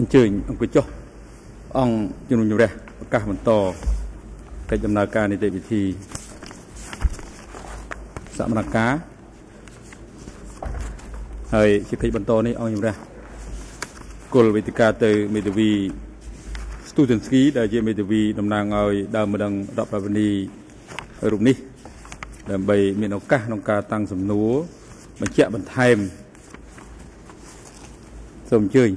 អញ្ជើញអង្គុយចុះអង្គជំនុំជម្រះឱកាសបន្តកិច្ចដំណើរការនីតិវិធីសមនការហើយជាកិច្ចបន្តនេះអង្គជំរះគុលវេទិកាទៅមេធាវី Studentski ដែលជាមេធាវីតំណាងឲ្យដើមម្ដងរដ្ឋបាលនីរូបនេះដើម្បីមានឱកាសក្នុងការតាំងសំណួរបញ្ជាក់បន្ថែមសូមអញ្ជើញ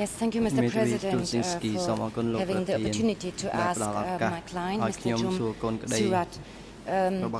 Yes, thank you, Mr. President, uh, for having the opportunity to ask uh, my client, Mr. Jum Sirat. Um,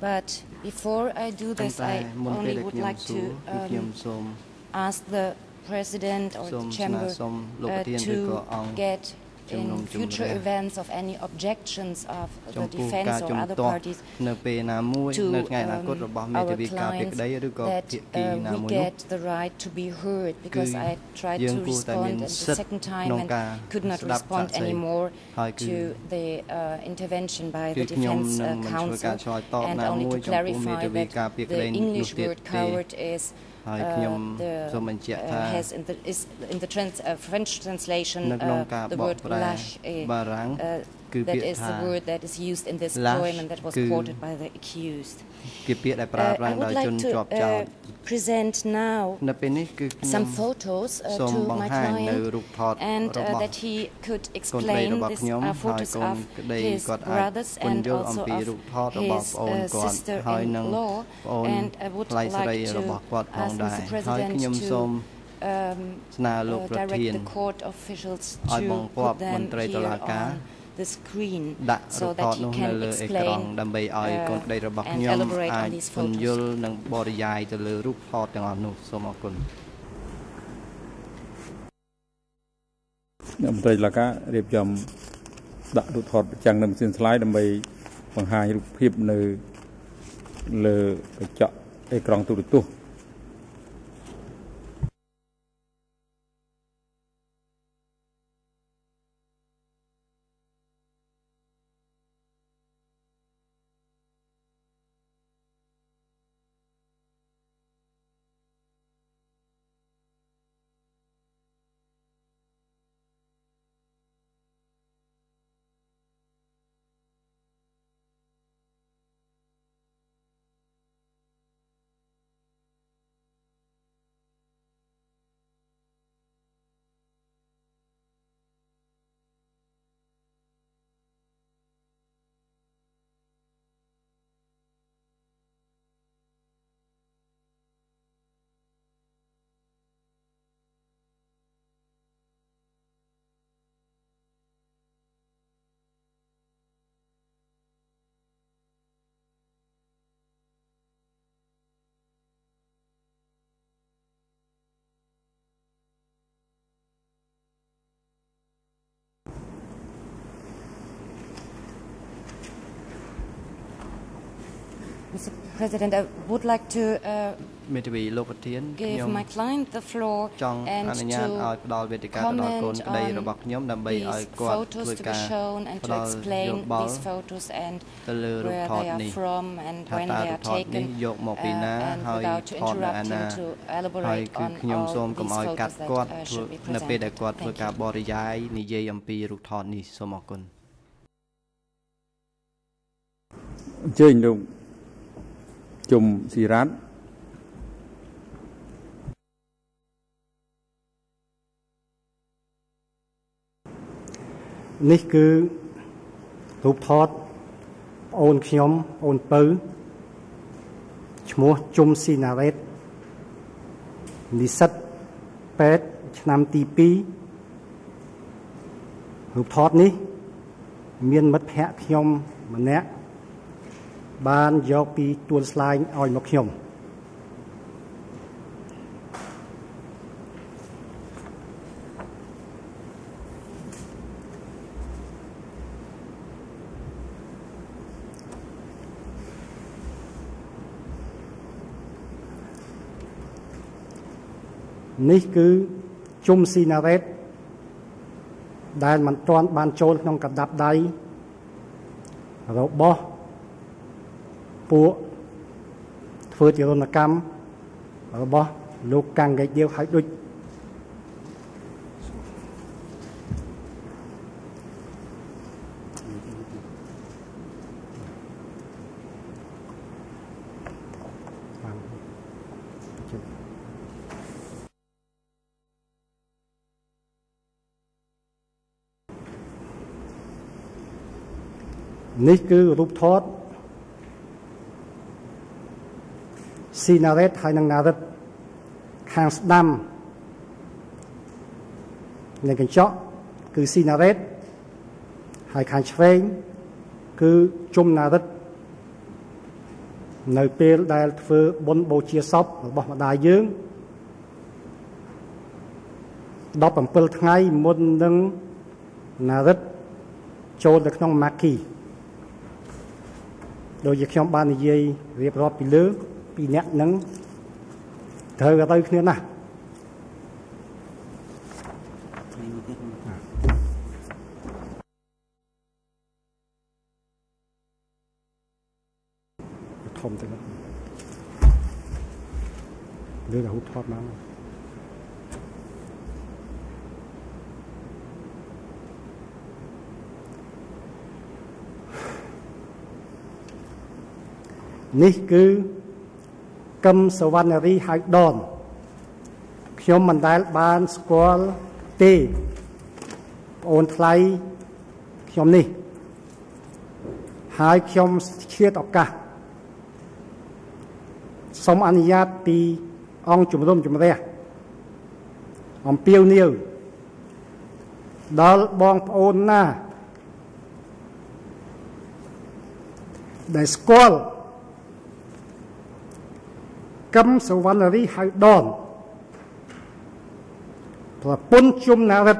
but before I do this, I only would like to um, ask the President or the Chamber uh, to get in future events of any objections of the defense or other parties to um, our clients that uh, we get the right to be heard because I tried to respond the second time and could not respond anymore to the uh, intervention by the Defense uh, Council and only to clarify that the English word coward is ហើយខ្ញុំ uh, the សូមបញ្ជាក់ uh, ថា has in the is in the trans, uh, French translation នៅក្នុង uh, ការ the បក word ប្រែ lâche eh, បារាំង uh, គឺ that is the word that is used in this poem and that was quoted by the accused. Uh, I would like to uh, present now some photos uh, to my client and uh, that he could explain these uh, photos of his brothers and also of his uh, sister-in-law. And I would like to ask Mr. President to um, direct the court officials to put them here on the screen ដាក់រូ so បថ that ត he នោះនៅ can លើអេក្រង់ explain ដើម្បីឲ្យកូនក្តីរបស់ uh, ខ្ញុំ and elaborate អាច on these ពន្យ photos. ល់និងបរិយាយទៅលើរូបថតទាំងអស់នោះសូមអរគុណអ្នកមន្ត្រីតុលាការរៀបចំដាក់រូបថតប្រចាំងនៅម៉ាស៊ីន slide ដើម្បីបង្ហាញរូបភាពនៅលើកញ្ចក់អេក្រង់ទូរទស្សន៍ President, I would like to uh, មេធាវីលោកប្រធានខ្ញុំ give my client the floor ចង់ and អនុញ្ញាតឲ្យ to ផ្ដល់វេទិកាទៅដល់កូន comment ក្តី on របស់ខ្ញុំដើម្បីឲ្យ these គាត់ photos ធ្វើ to be ការ shown and ផ្ to ដល់យោ explain បល់ these photos and ទៅលើរូប where ថត they are នេះ from and ថា when តើ they រូ are បថតនេះ taken យកមកពីណា uh, and ហើយ without to ថតនៅឯ interrupt ណា him to ហើយ elaborate គឺ on ខ្ញុំសូម all កុំ these ឲ្យកាត់ photos គាត់ that uh, ធ្វើ should be នៅពេលដែល presented. គាត់ធ្វើ Thank ការ you. បរិយាយនិយាយអំពីរូបថតនេះសូមអរគុណអញ្ជើញលោក ជុំស៊ីរ៉ាត់នេះគឺរូបថតប្អូនខ្ញុំប្អូនពៅឈ្មោះជុំស៊ីណារ៉េតនិស្សិតពេទ្យឆ្នាំទី2រូបថតនេះ មានមិត្តភ័ក្តិខ្ញុំម្នាក់ បានយកពីទួលស្លាយឲ្យមកខ្ញុំនេះគឺជុំស៊ីណារ៉េតដែលមិនទាន់បានចូលក្នុងកណ្ដាប់ដៃរបស់ ពួកធ្វើជារនកម្មរបស់លោកកាំងកេដៀវឲ្យដូចនេះគឺរូបថត ស៊ីណារ៉េតហើយនិងណារិតខាងស្ដាំនៃកញ្ចក់គឺស៊ីណារ៉េតហើយខាងឆ្វេង គឺជុំណារិតនៅពេលដែលធ្វើបុណ្យបូជាសពរបស់ម្ដាយយើង17ថ្ងៃមុននឹងណារិតចូលទៅក្នុងម៉ាគីដោយជាខ្ញុំបាននិយាយរៀបរាប់ពីលើ ពីអ្នកនឹងត្រូវទៅគ្នាណាស់ធំទៅលើកហូបថតមកនេះគឺ កឹមសវណ្ណរីហៅដនខ្ញុំមិនដែលបានស្គាល់ទេប្អូនថ្លៃខ្ញុំនេះហើយខ្ញុំឈៀតឱកាសសូមអនុញ្ញាតពីអង្គជំនុំជម្រះអំពាវនាវដល់បងប្អូនណាដែលស្គាល់ កឹមសវណ្ណរីហៅដនប្រពន្ធជុំណារិត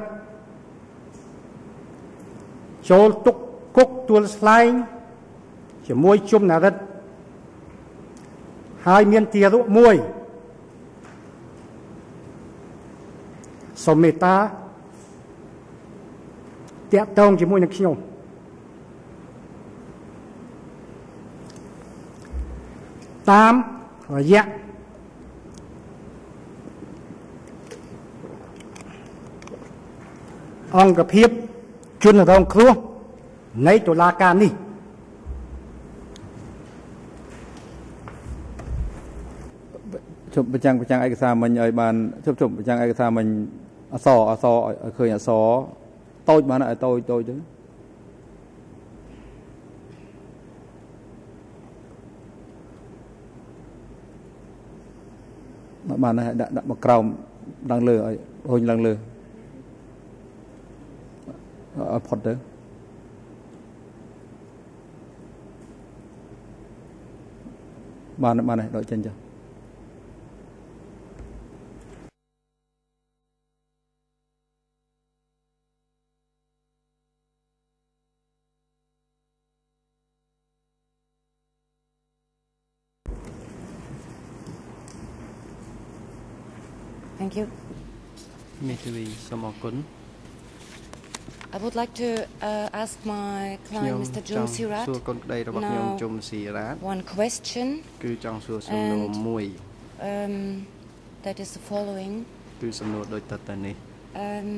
ចូលទុកគុកទួលស្លែងជាមួយជុំណារិតហើយមានទារកមួយសូមមេត្តាតាក់ទងជាមួយនឹងខ្ញុំតាម រយៈអង្គភាពជនរងគ្រោះនៃតុលាការនេះជប់បញ្ចាំងបញ្ចាំងឯកសារមិញឲ្យបានជប់ជប់បញ្ចាំងឯកសារមិញអសអសឲ្យឃើញអសតូចបានឲ្យតូចតូចទៅ បានហើយដាក់ដាក់មកក្រោមឡើងលើឲ្យហុញឡើងលើឲ្យផុតទៅបានបានហើយដកចេញចុះ មេធាវីសូមអរគុណ I would like to uh, ask my ខ្ញុំ client, Mr. ច Jum ង់ Sirat, សួរគុណក្តីរបស់ខ្ញុំ Now- ជុំស៊ីរ៉ាត one question គឺចង់សួរសំណួរ And- មួយ um, that is the following. គឺសំណួរដូចតទៅនេះ Um,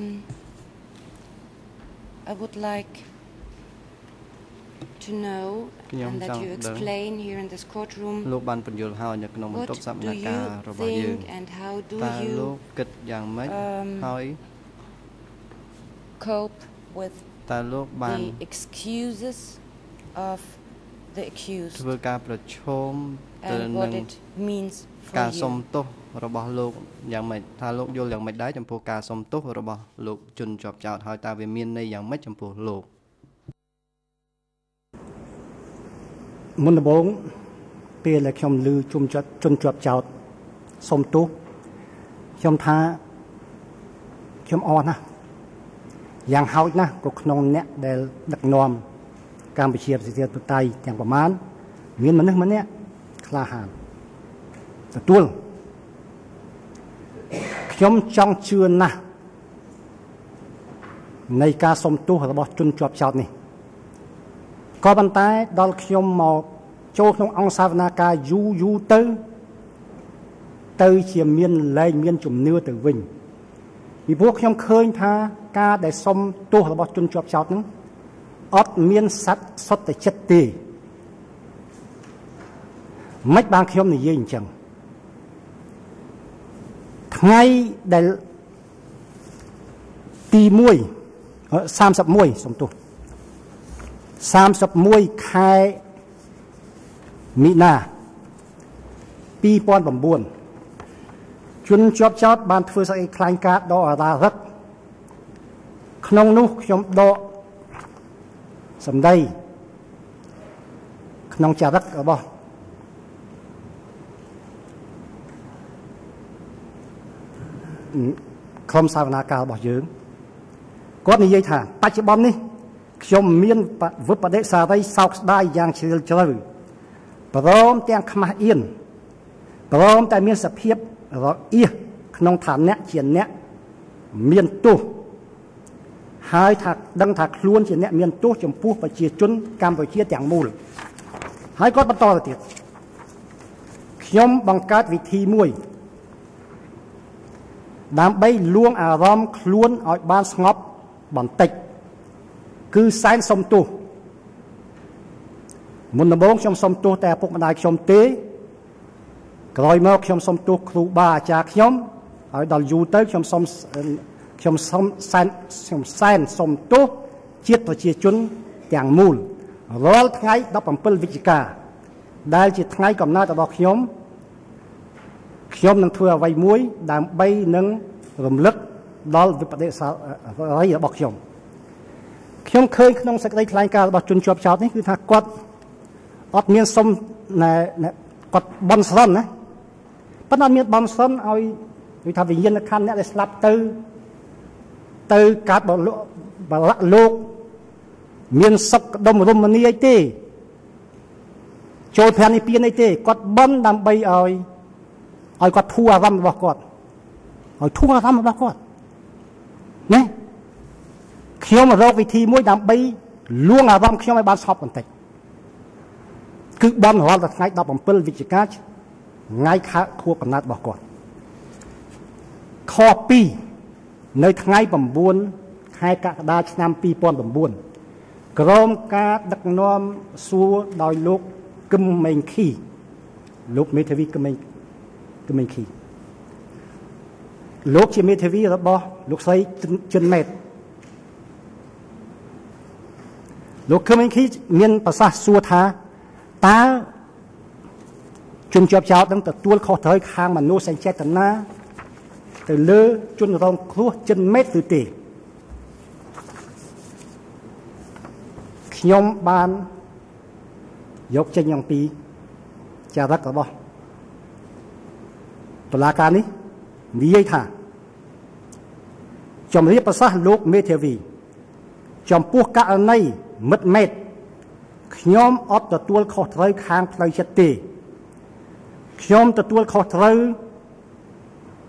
I would like to know ខ្ញុំ and that ចង់ you ដឹង explain here in this courtroom លោកបានបញ្យល់ហើយនៅក្នុងបន្ what ទប់សវន do ការ you របស់យើង think and how do តើលោ you កគិតយ៉ាងម៉េច um, ហើយ cope with តើលោកបាន the excuses of the accused ធ្វើការប្រឈមទៅ and នឹង what it means for ការសុំ you. ទោសរបស់លោកយ៉ាងម៉េចថាលោកយល់យ៉ាងម៉េចដែរចំពោះការសុំទោសរបស់លោកជនជាប់ចោតហើយតើវាមានន័យយ៉ាងម៉េចចំពោះលោក មុនដំបូងពេលដែលខ្ញុំឮជុំចិត្តជន់ជាប់ចោតសុំទោសខ្ញុំថាខ្ញុំអរណាស់យ៉ាងហោចណាស់ក៏ក្នុងអ្នកដែលដឹកនាំកម្ពុជាប្រជាធិបតេយ្យទាំងប្រមាណមានមនុស្សម្នាក់ក្លាហានទទួលខ្ញុំចង់ជឿណាស់នៃការសុំទោសរបស់ជនជាប់ចោតនេះ ក៏ប៉ុន្តែដល់ខ្ញុំមកចូលក្នុងអង្គសាវនាការយូរយូរទៅ ទៅជាមានលែងមានជំនឿទៅវិញពីព្រោះខ្ញុំឃើញថាការដែលសុំទោសរបស់ជនជាប់ចោតហ្នឹងអត់មានសត្វសុទ្ធចិត្តទេមិនបានខ្ញុំនិយាយអញ្ចឹងថ្ងៃដែលទី1 31សំទោស 31ខែមីនា2009ជនជាប់ចោតបានធ្វើសេចក្តីថ្លែងការណ៍ដ៏អារារឹកក្នុងនោះខ្ញុំដកសម្ដីក្នុងចរិតរបស់ក្រុមសាវនាការរបស់យើងគាត់និយាយថាបច្ចុប្បន្ននេះ ខ្ញុំមានវិបដិសារីសោកស្ដាយយ៉ាងជ្រាលជ្រៅព្រមទាំងខ្មាស់អៀនព្រមតែមានសភាពរអៀសក្នុងឋានៈជាអ្នកមានទោសហើយថាដឹងថាខ្លួនជាអ្នកមានទោសចំពោះប្រជាជនកម្ពុជាទាំងមូលហើយគាត់បន្តទៅទៀតខ្ញុំបង្កើតវិធីមួយដើម្បីលួងអារម្មណ៍ខ្លួនឲ្យបានស្ងប់បន្តិច គឺសែនសុំទោសមុនដំបូងខ្ញុំសុំទោសតែឪពុកម្ដាយខ្ញុំទេក្រោយមកខ្ញុំសុំទោសគ្រូបាអាចារ្យខ្ញុំហើយដល់យូរទៅខ្ញុំសុំខ្ញុំសុំសែនខ្ញុំសែនសុំទោសជាតិប្រជាជនទាំងមូលរាល់ថ្ងៃ17វិច្ឆិកាដែលជាថ្ងៃកំណើតរបស់ខ្ញុំខ្ញុំនឹងធ្វើអ្វីមួយដើម្បីនឹងរំលឹកដល់វិបត្តិសារីរបស់ខ្ញុំ ខ្ញុំឃើញក្នុងសេចក្តីថ្លែងការណ៍របស់ជនជាប់ចោតនេះគឺថាគាត់អត់មានសុំណែគាត់បន់ស្រន់ណាប៉ុន្តែអត់មានបន់ស្រន់ឲ្យនិយាយថាវិញ្ញាណក្ខន្ធអ្នកដែលស្លាប់ទៅទៅកាត់បលបលៈលោកមានសុខដុមរមនីអីទេចូលប្រាននេះពៀនអីទេគាត់បន់ដើម្បីឲ្យឲ្យគាត់ធូរអារម្មណ៍របស់គាត់ឲ្យធូរអារម្មណ៍របស់គាត់ណា ខ្ញុំរកវិធីមួយដើម្បីលួងអារម្មណ៍ខ្ញុំឲ្យបានស្ងប់បន្តិចគឺបន់រាល់តែថ្ងៃ17វិច្ឆិកាថ្ងៃខែខួបកំណើតរបស់គាត់ខ2នៅថ្ងៃ9ខែកក្កដាឆ្នាំ2009ក្រមការដឹកនាំសួរដោយលោកគឹមមេងខីលោកមេធាវីគឹមមេងគឹមមេងខីលោកជាមេធាវីរបស់លោកស្រីជិនមេត លោកគឹមមេងខីមានប្រសាសន៍សួរថាតើជនជាប់ចោតនឹងទទួលខុសត្រូវខាងមនោសញ្ចេតនាទៅលើជនរងគ្រោះចិនមេតឬទេខ្ញុំបានយកចេញអំពីចារឹករបស់តុលាការនេះនិយាយថាជំរាបប្រសាសន៍លោកមេធាវី ចំពោះករណី មិត្តមេតខ្ញុំអត់ទទួលខុសត្រូវខាងផ្លូវចិត្តទេខ្ញុំទទួលខុសត្រូវ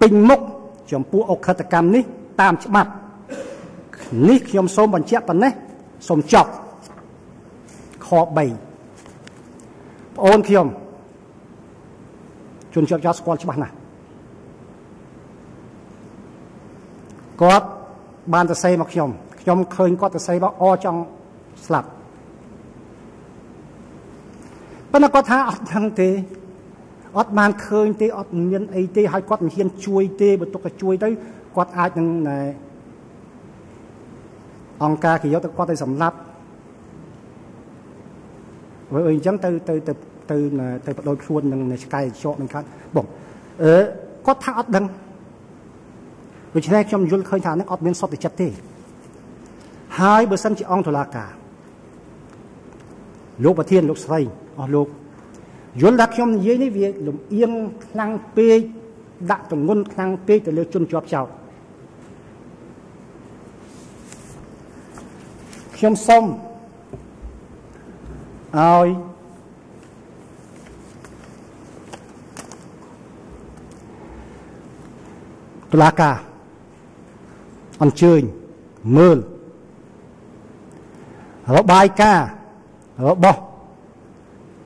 ពេញមុខចំពោះអុក្រិតកម្មនេះ តាមច្បាប់នេះខ្ញុំសូមបញ្ជាក់ប៉ុណ្ណេះសូមចប់ខ3ប្អូនខ្ញុំជនជាប់ចោតស្គាល់ច្បាស់ណាស់គាត់បានទៅសេមកខ្ញុំខ្ញុំឃើញគាត់ទៅសេមកអចង់ ស្លាប់ប៉ុន្តែគាត់ថាអត់ដឹងទេអត់បានឃើញទេអត់មានអីទេហើយគាត់មិនហ៊ានជួយទេបើទុកតែជួយទៅគាត់អាចនឹងអង្គការគេយកទៅគាត់ទៅសម្លាប់បើអីអញ្ចឹងទៅទៅទៅទៅទៅបដូរខ្លួននឹងឆ្កែជក់នឹងខាត់បងអឺគាត់ថាអត់ដឹងដូច្នេះខ្ញុំយល់ឃើញថានឹងអត់មានសុទ្ធចិត្តទេហើយបើសិនជាអង្គតុលាការ លោកប្រធានលោកស្រីអស់លោកយល់ថាខ្ញុំនិយាយនេះវាលំអៀងខ្លាំងពេកដាក់ទងន់ខ្លាំងពេកទៅលើជនជាប់ចោតខ្ញុំសូមឲ្យតុលាការអញ្ជើញមើលរបាយការណ៍ របស់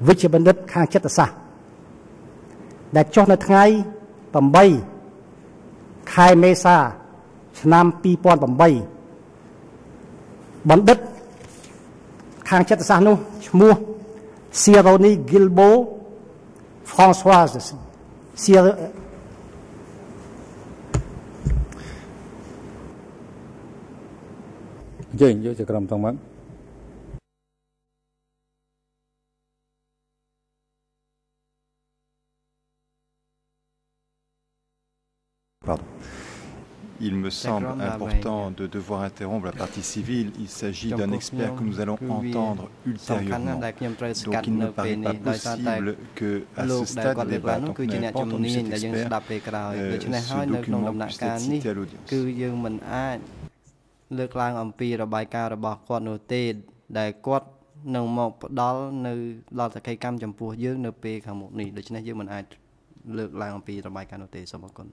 វិជ្ជបណ្ឌិតខាងចិត្តសាស្ត្រដែលចុះនៅថ្ងៃ8ខែមេសាឆ្នាំ2008បណ្ឌិតខាងចិត្តសាស្ត្រនោះឈ្មោះ Sironi Gilbo Françoise Sir អញ្ជើញយក Il me semble D'accord, bah, important de devoir interrompre la partie civile. Il s'agit d'un expert que nous allons entendre សំខាន់ណាស់ ultérieurement. ដែលខ្ញុំត្រូវស្កា Donc ត់ il នៅ ne ពេល paraît នេះ pas ដោយសារតែ possible que à លោ ce កដែល stade គាត់ du លើកឡើង débat, នោះ tant គឺ qu'on ជា n'a អ្នក pas ជំ entendu នាញ cet ដែលយើង expert, ស្ដាប់ពេលក្រោយ euh, ដូច្នេះហើយ ce នៅក្នុង document ដំណាក់ puisse កាល être នេះ cité à l'audience. គឺយើងមិនអាចលើកឡើងអំពីរបាយការណ៍របស់គាត់នោះទេដែលគាត់នឹងមកផ្ដល់នៅដល់សកម្មកម្មចំពោះយើងនៅពេលខាងមុខនេះដូច្នេះយើងមិនអាចលើកឡើងអំពីរបាយការណ៍នោះទេសូមអរគុណ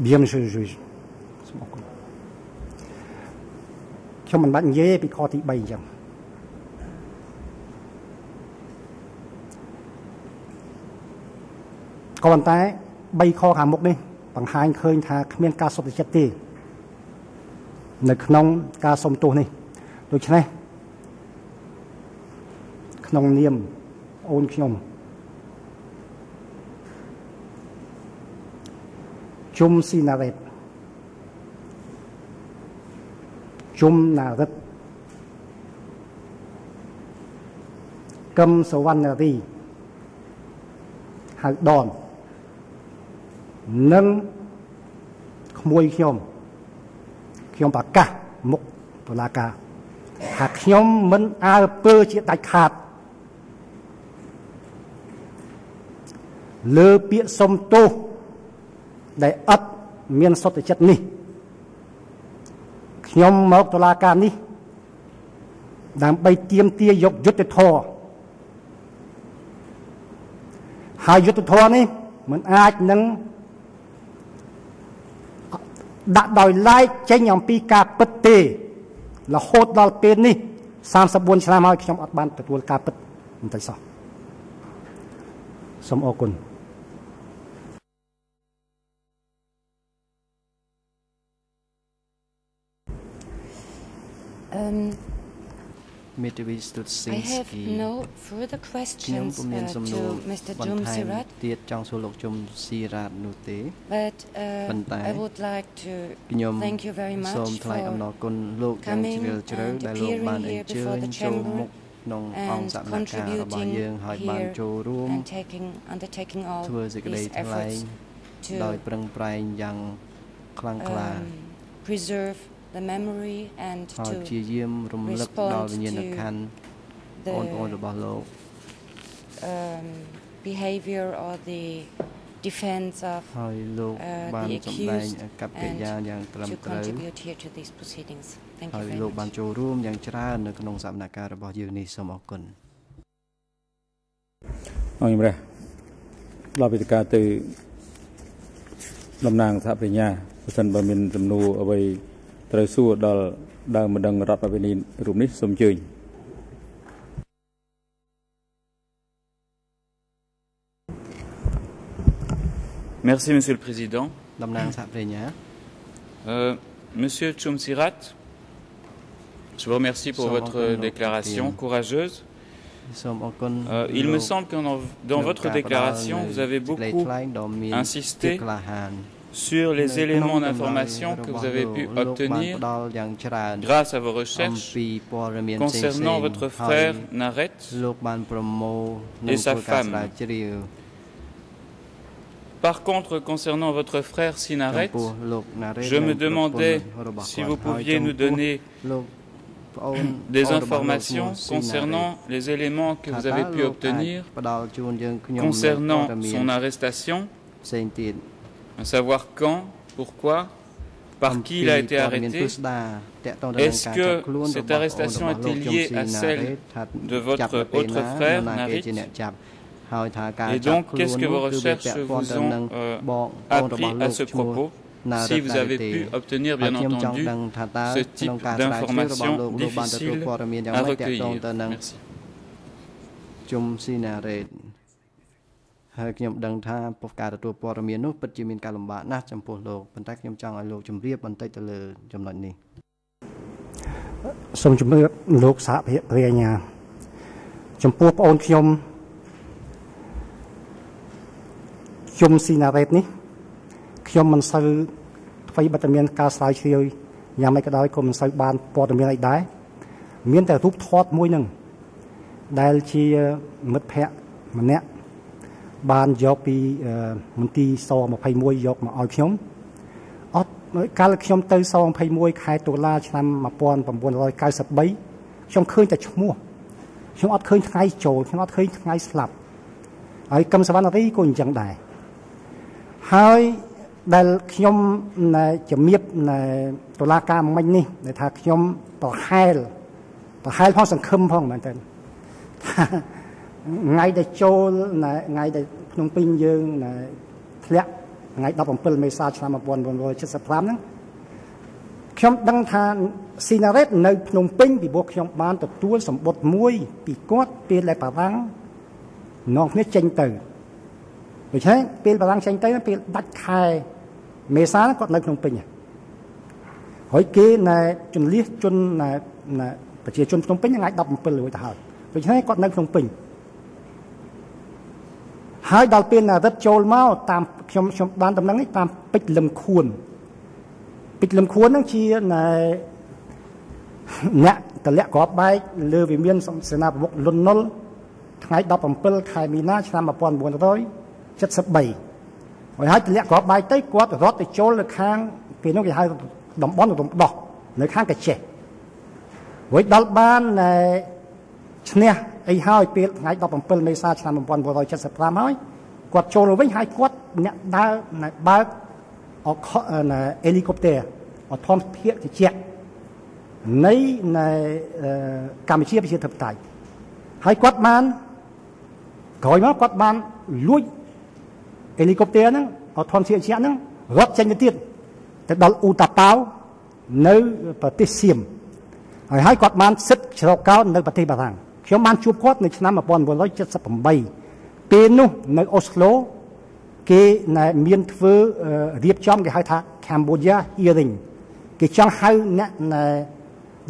Bien, monsieur le juge សូមអរគុណខ្ញុំមិនបាច់និយាយពីខទី3អញ្ចឹងក៏ប៉ុន្តែ3ខខាងមុខនេះបង្ហាញឃើញថាគ្មានការសុទ្ធចិត្តទេនៅក្នុងការសុំទោសនេះដូច្នេះក្នុងនាមអូនខ្ញុំ ជុំស៊ីណារ៉េតជុំណារិតកឹមសវណ្ណរីហៅដននិងក្មួយខ្ញុំខ្ញុំប្រកាសមុខតុលាការថាខ្ញុំមិនអើពើជាដាច់ខាតលើពាក្យសុំទោស ដែលអត់មានសុទ្ធចិត្តនេះខ្ញុំមកតុលាការនេះ ដើម្បីទាមទារយកយុត្តិធម៌ហើយយុត្តិធម៌នេះมันអាចនឹងដាក់ដោយឡែកចេញអំពីការពិតទេរហូតដល់ពេលនេះ34ឆ្នាំហើយខ្ញុំអត់បានទទួលការពិតបន្តិចសោះសូមអរគុណ Um, មេធាវីស្ទុតស៊ី I ង have ស្គី no further ខ្ញុំ questions ពុំមាន uh, សំណួរ to Mr. បន្ Jum ថែម Sirat, ទៀតចង់សួរលោកជុំស៊ីរ៉ាតនោះទេ but uh, ប៉ុន្តែ I would like to ខ្ញុំ thank you very much សូមថ្លែងអំណរ for គុណលោកយ៉ាង coming ជ្រាលជ្រៅ and ដែលលោកបានអ appearing ញ្ជើ here before ញ the ចូល chamber មុខក្នុងអង្គ and សកម្មការរបស់ contributing យើងហើយបាន here ចូលរួម and taking undertaking all ធ្វើសេចក្តី these ថ្លែង efforts ដោយ to ប្រឹងប្រែងយ៉ាងខ្លាំងក្លា um, preserve the memory and ហើយ to ព្យាយាមរំលឹក respond ដល់វិញ្ញាណ to ក្ខន្ធ the បងប្អូនរបស់លោក um, behavior or the defense of ហើយលោក uh, បាន the សម្ដែង accused កប្បកិរិយាយ៉ាងត្រឹម to ត្រូវ contribute here to these proceedings. Thank ហើ you យ very លោកបាន much. ចូលរួមយ៉ាងច្រើននៅក្នុងសកម្មភាពរបស់យើងនេះសូមអរគុណអរជំរះដល់វិទ្យការទៅតំណាងសហប្រញ្ញាបើសិនបើមានចំនួនអ្វី ត្រូវសួរដល់ដើមម្ដងរដ្ឋបវេនីរូបនេះសូមអញ្ជើញ Merci, Monsieur le Président. តំណាងសហប្រញ្ញា Euh, Monsieur Chumsirat, je vous remercie pour Sans votre aucun déclaration aucun. courageuse. សូមអរគុណ Euh, il me លោក semble que dans, dans នៅ votre ការផ្ដល់ déclaration, នៅ vous avez សេចក្តី beaucoup ថ្លែងដ៏មាន insisté ភាពក្លាហាន sur les éléments d'information que vous avez pu obtenir grâce à vos recherches concernant votre frère Naret et sa femme. Par contre, concernant votre frère Sinaret, je me demandais si vous pouviez nous donner des informations concernant les éléments que vous avez pu obtenir concernant son arrestation. Un savoir quand, pourquoi, par qui il a été arrêté. Est-ce que cette arrestation était liée à celle de votre autre frère, Narit Et donc, qu'est-ce que vos recherches vous ont euh, appris à ce propos? Si vous avez pu obtenir, bien entendu, ce type d'informations difficiles à recueillir. Merci. ជុំស៊ីណារ៉េតហើយខ្ញុំដឹងថាពុកការទទួលព័ត៌មាននោះពិតជាមានការលំបាកណាស់ចំពោះលោកប៉ុន្តែខ្ញុំចង់ឲ្យលោកជម្រាបបន្តិចទៅលើចំណុចនេះសូមជម្រាបលោកសហភាពព្រះអាញាចំពោះបងអូនខ្ញុំជុំស៊ីណារ៉េតនេះខ្ញុំមិនសូវអ្វីបទមានការស្រាវជ្រាវយ៉ាងម៉េចក៏ដោយក៏មិនសូវបានព័ត៌មានអីដែរមានតែរូបថតមួយនឹងដែលជាមិត្តភ័ក្តិម្នាក់ បានយកពីអឺមន្ទីរស21យកមកឲ្យខ្ញុំអត់កាលខ្ញុំទៅស21ខែតុលាឆ្នាំ1993ខ្ញុំឃើញតែឈ្មោះខ្ញុំអត់ឃើញថ្ងៃចូលខ្ញុំអត់ឃើញថ្ងៃស្លាប់ហើយកឹមសវណ្ណរីក៏អញ្ចឹងដែរហើយដែលខ្ញុំណែជំរាបណែតុលាការមិញនេះដែលថាខ្ញុំប្រហែលប្រហែលផងសង្ឃឹមផងមែនតើ ថ្ងៃដែលចូលណែថ្ងៃដែលភ្នំពេញយើងណែធ្លាក់ថ្ងៃ17មេសាឆ្នាំ1975ហ្នឹងខ្ញុំដឹងថាស៊ីណារ៉េតនៅភ្នំពេញពីព្រោះខ្ញុំបានទទួលសម្បត្តិមួយពីគាត់ពេលដែលបារាំងនាំគ្នាចេញទៅដូច្នេះពេលបារាំងចេញទៅពេលដាច់ខែមេសាគាត់នៅភ្នំពេញហើយគេណែជំនះជនណែណែប្រជាជនភ្នំពេញថ្ងៃ17រួចទៅហើយដូច្នេះគាត់នៅភ្នំពេញ ហើយដល់ពេលណារឹតចូលមកតាមខ្ញុំខ្ញុំបានដំណឹងនេះតាមពេជ្រលឹមខួនពេជ្រលឹមខួនហ្នឹងជាណែអ្នកតលាក់ក្របបែកលើវិមានសេនាប្រមុខលន់នល់ថ្ងៃ17ខែមីនាឆ្នាំ1973ហើយហើយតលាក់ក្របបែកទៅគាត់រត់ទៅចូលនៅខាងពេលនោះគេហៅតំបន់រំដោះនៅខាងកាចេះរួចដល់បានណែឈ្នះ អីហើយពេលថ្ងៃ17មេសាឆ្នាំ1975ហើយគាត់ចូលមកវិញហើយគាត់អ្នកដើរណែបើកអកណែហេលីកូបទ័រអធម្មភាគតិចនៃណែកម្ពុជាប្រជាធិបតេយ្យហើយគាត់បានក្រោយមកគាត់បានលួចហេលីកូបទ័រហ្នឹងអធម្មភាគតិចហ្នឹងរត់ចេញទៅទៀតទៅដល់អ៊ូតាប៉ាវនៅប្រទេសសៀមហើយហើយគាត់បានសិទ្ធិជ្រកកោននៅប្រទេសបារាំង ខ្ញុំបានជួបគាត់នៅឆ្នាំ1978ពេលនោះនៅអូស្ឡូគេមានធ្វើរៀបចំគេហៅថា Cambodia hearing គេចង់ហៅអ្នក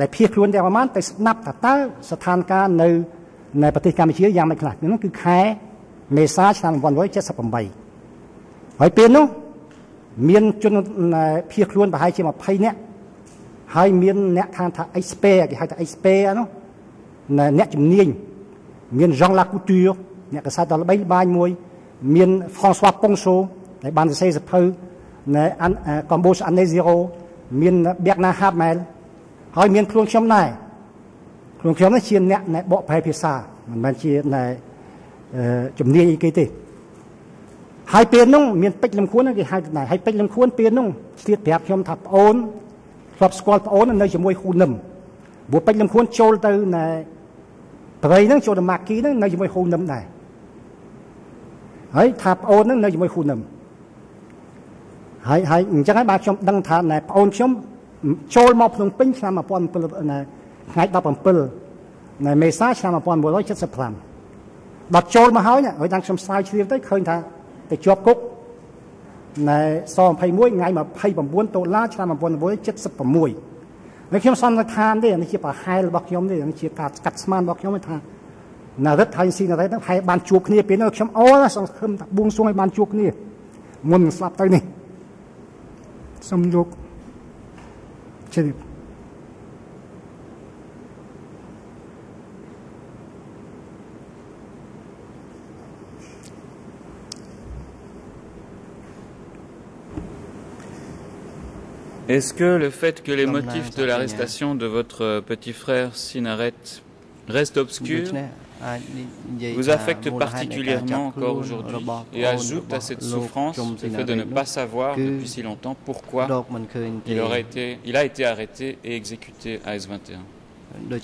ដែលភៀសខ្លួនទាំងប្រមាណទៅស្ដាប់ថាតើស្ថានភាពនៅនៅប្រទេសកម្ពុជាយ៉ាងម៉េចខ្លះនោះគឺខែមេសាឆ្នាំ1978ហើយពេលនោះមានជនភៀសខ្លួនប្រហែលជា20នាក់ហើយមានអ្នកខាងថា expert គេហៅថា expert នោះ អ្នកជំនាញមាន Jean Lacouture អ្នកកសែតដ៏ល្បីល្បាញមួយ មាន François Ponceau ដែលបានសរសេរសភៅនៅ Cambodge Année Zero មាន Bernard Hamel ហើយមានខ្លួនខ្ញុំដែរខ្លួនខ្ញុំនេះជាអ្នកអ្នកបកប្រែភាសាមិនមែនជាអ្នកជំនាញអីគេទេហើយពេលនោះមានពេជ្រលំខួនគេហៅដែរហើយពេជ្រលំខួនពេលនោះស្ទាតប្រាប់ខ្ញុំថាប្អូនធ្លាប់ស្គាល់ប្អូននៅជាមួយហ៊ូនឹមព្រោះពេជ្រលំខួនចូលទៅណែ ប្រៃហ្នឹងចូលទៅម៉ាគីហ្នឹងនៅជាមួយហ៊ូនឹមដែរហើយថាប្អូនហ្នឹងនៅជាមួយហ៊ូនឹមហើយហើយអញ្ចឹងហើយបាទខ្ញុំដឹងថាណែប្អូនខ្ញុំចូលមកភ្នំពេញឆ្នាំ17ណែថ្ងៃ17ណែមេសាឆ្នាំ1975ដល់ចូលមកហើយហើយដល់ខ្ញុំស្រាវជ្រាវទៅឃើញថាទៅជាប់គុកណែស21ថ្ងៃ29តុលាឆ្នាំ1976 ហើយខ្ញុំសន្និដ្ឋានទេនេះជាប្រហែលរបស់ខ្ញុំទេនេះជាការកាត់ស្មានរបស់ខ្ញុំថាណារិទ្ធហើយស៊ីណារិទ្ធហ្នឹងហើយបានជួបគ្នាពេលនោះខ្ញុំអូសង្ឃឹមថាបួងសួងឲ្យបានជួបគ្នាមុននឹងស្លាប់ទៅនេះសូមលោកជិះ Est-ce que le fait que les motifs de l'arrestation de votre petit frère Sinaret restent obscurs vous affecte particulièrement encore aujourd'hui et ajoute à cette souffrance le fait de ne pas savoir depuis si longtemps pourquoi il, aurait été, il a été arrêté et exécuté à S21. ដូ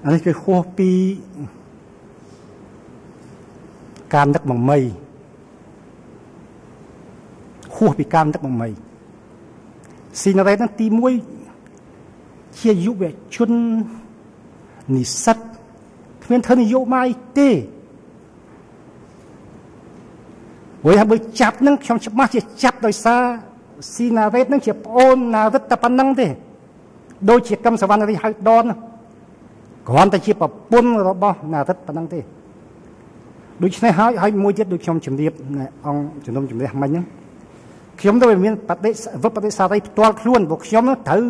អំពីការចាប់ខ្លួនរបស់ប្អូនប្រុសរបស់លោកជុំស៊ីណារ៉េនោះដែលជាទុកសោកបន្ថែមទៀតចំពោះលោកតែអញ្ចឹងមែនទេអានេះគឺហួសពីការនឹកមកមីហួសពីការនឹកមកមីស៊ីណារ៉េតនឹងទី1ជាយុវជននិស្សិតគ្មានធ្វើនយោបាយទេព្រោះថាបើចាប់នឹងខ្ញុំច្បាស់ជាចាប់ដោយសារស៊ីណារ៉េតនឹងជាប្អូនណារិតតែប៉ុណ្្នឹងទេ ដូចជាកឹមសវណ្ណរីហៅដន គ្រាន់តែជាប្រពន្ធរបស់ណារិតប៉ុណ្្នឹងទេដូច្នេះហើយហើយមួយទៀតដូចខ្ញុំជំរាបអង្គជំនុំជម្រះមិញហ្នឹងខ្ញុំទៅមានបដិវបដិសារីផ្ទាល់ខ្លួនព្រោះខ្ញុំត្រូវ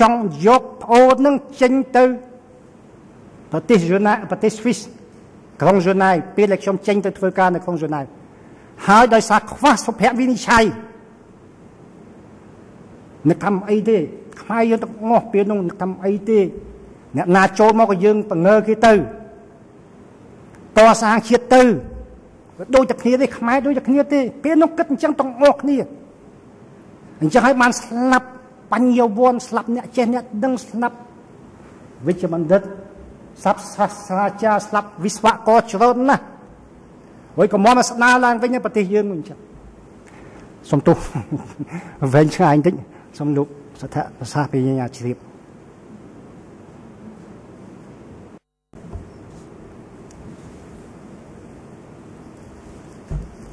ចង់យកប្អូននឹងចេញទៅប្រទេសយូណាប្រទេសស្វីសក្រុងយូណៃពេលដែលខ្ញុំចេញទៅធ្វើការនៅក្រុងយូណៃហើយដោយសារខ្វះសុភវិនិច្ឆ័យនឹកធ្វើអីទេខ្មែរយើងទាំងអស់ពេលនោះនឹកធ្វើអីទេ អ្នកណាចូលមកក៏យើងបង្ងើគេទៅតសាងជាតិទៅដូចតែគ្នាទេខ្មែរដូចតែគ្នាទេពេលនោះគិតអញ្ចឹងទាំងអស់គ្នាអញ្ចឹងហើយបានស្លាប់បញ្ញវន្តស្លាប់អ្នកចេះអ្នកដឹងស្លាប់វិជ្ជបណ្ឌិតស្លាប់សាស្ត្រាចារ្យស្លាប់វិស្វករច្រើនណាស់ហើយកុំមកស្ដារឡើងវិញប្រទេសយើងអញ្ចឹងសុំទោសវែងឆ្ងាយបន្តិចសុំលោកស្ថិភាសាពីញ្ញាជ្រាប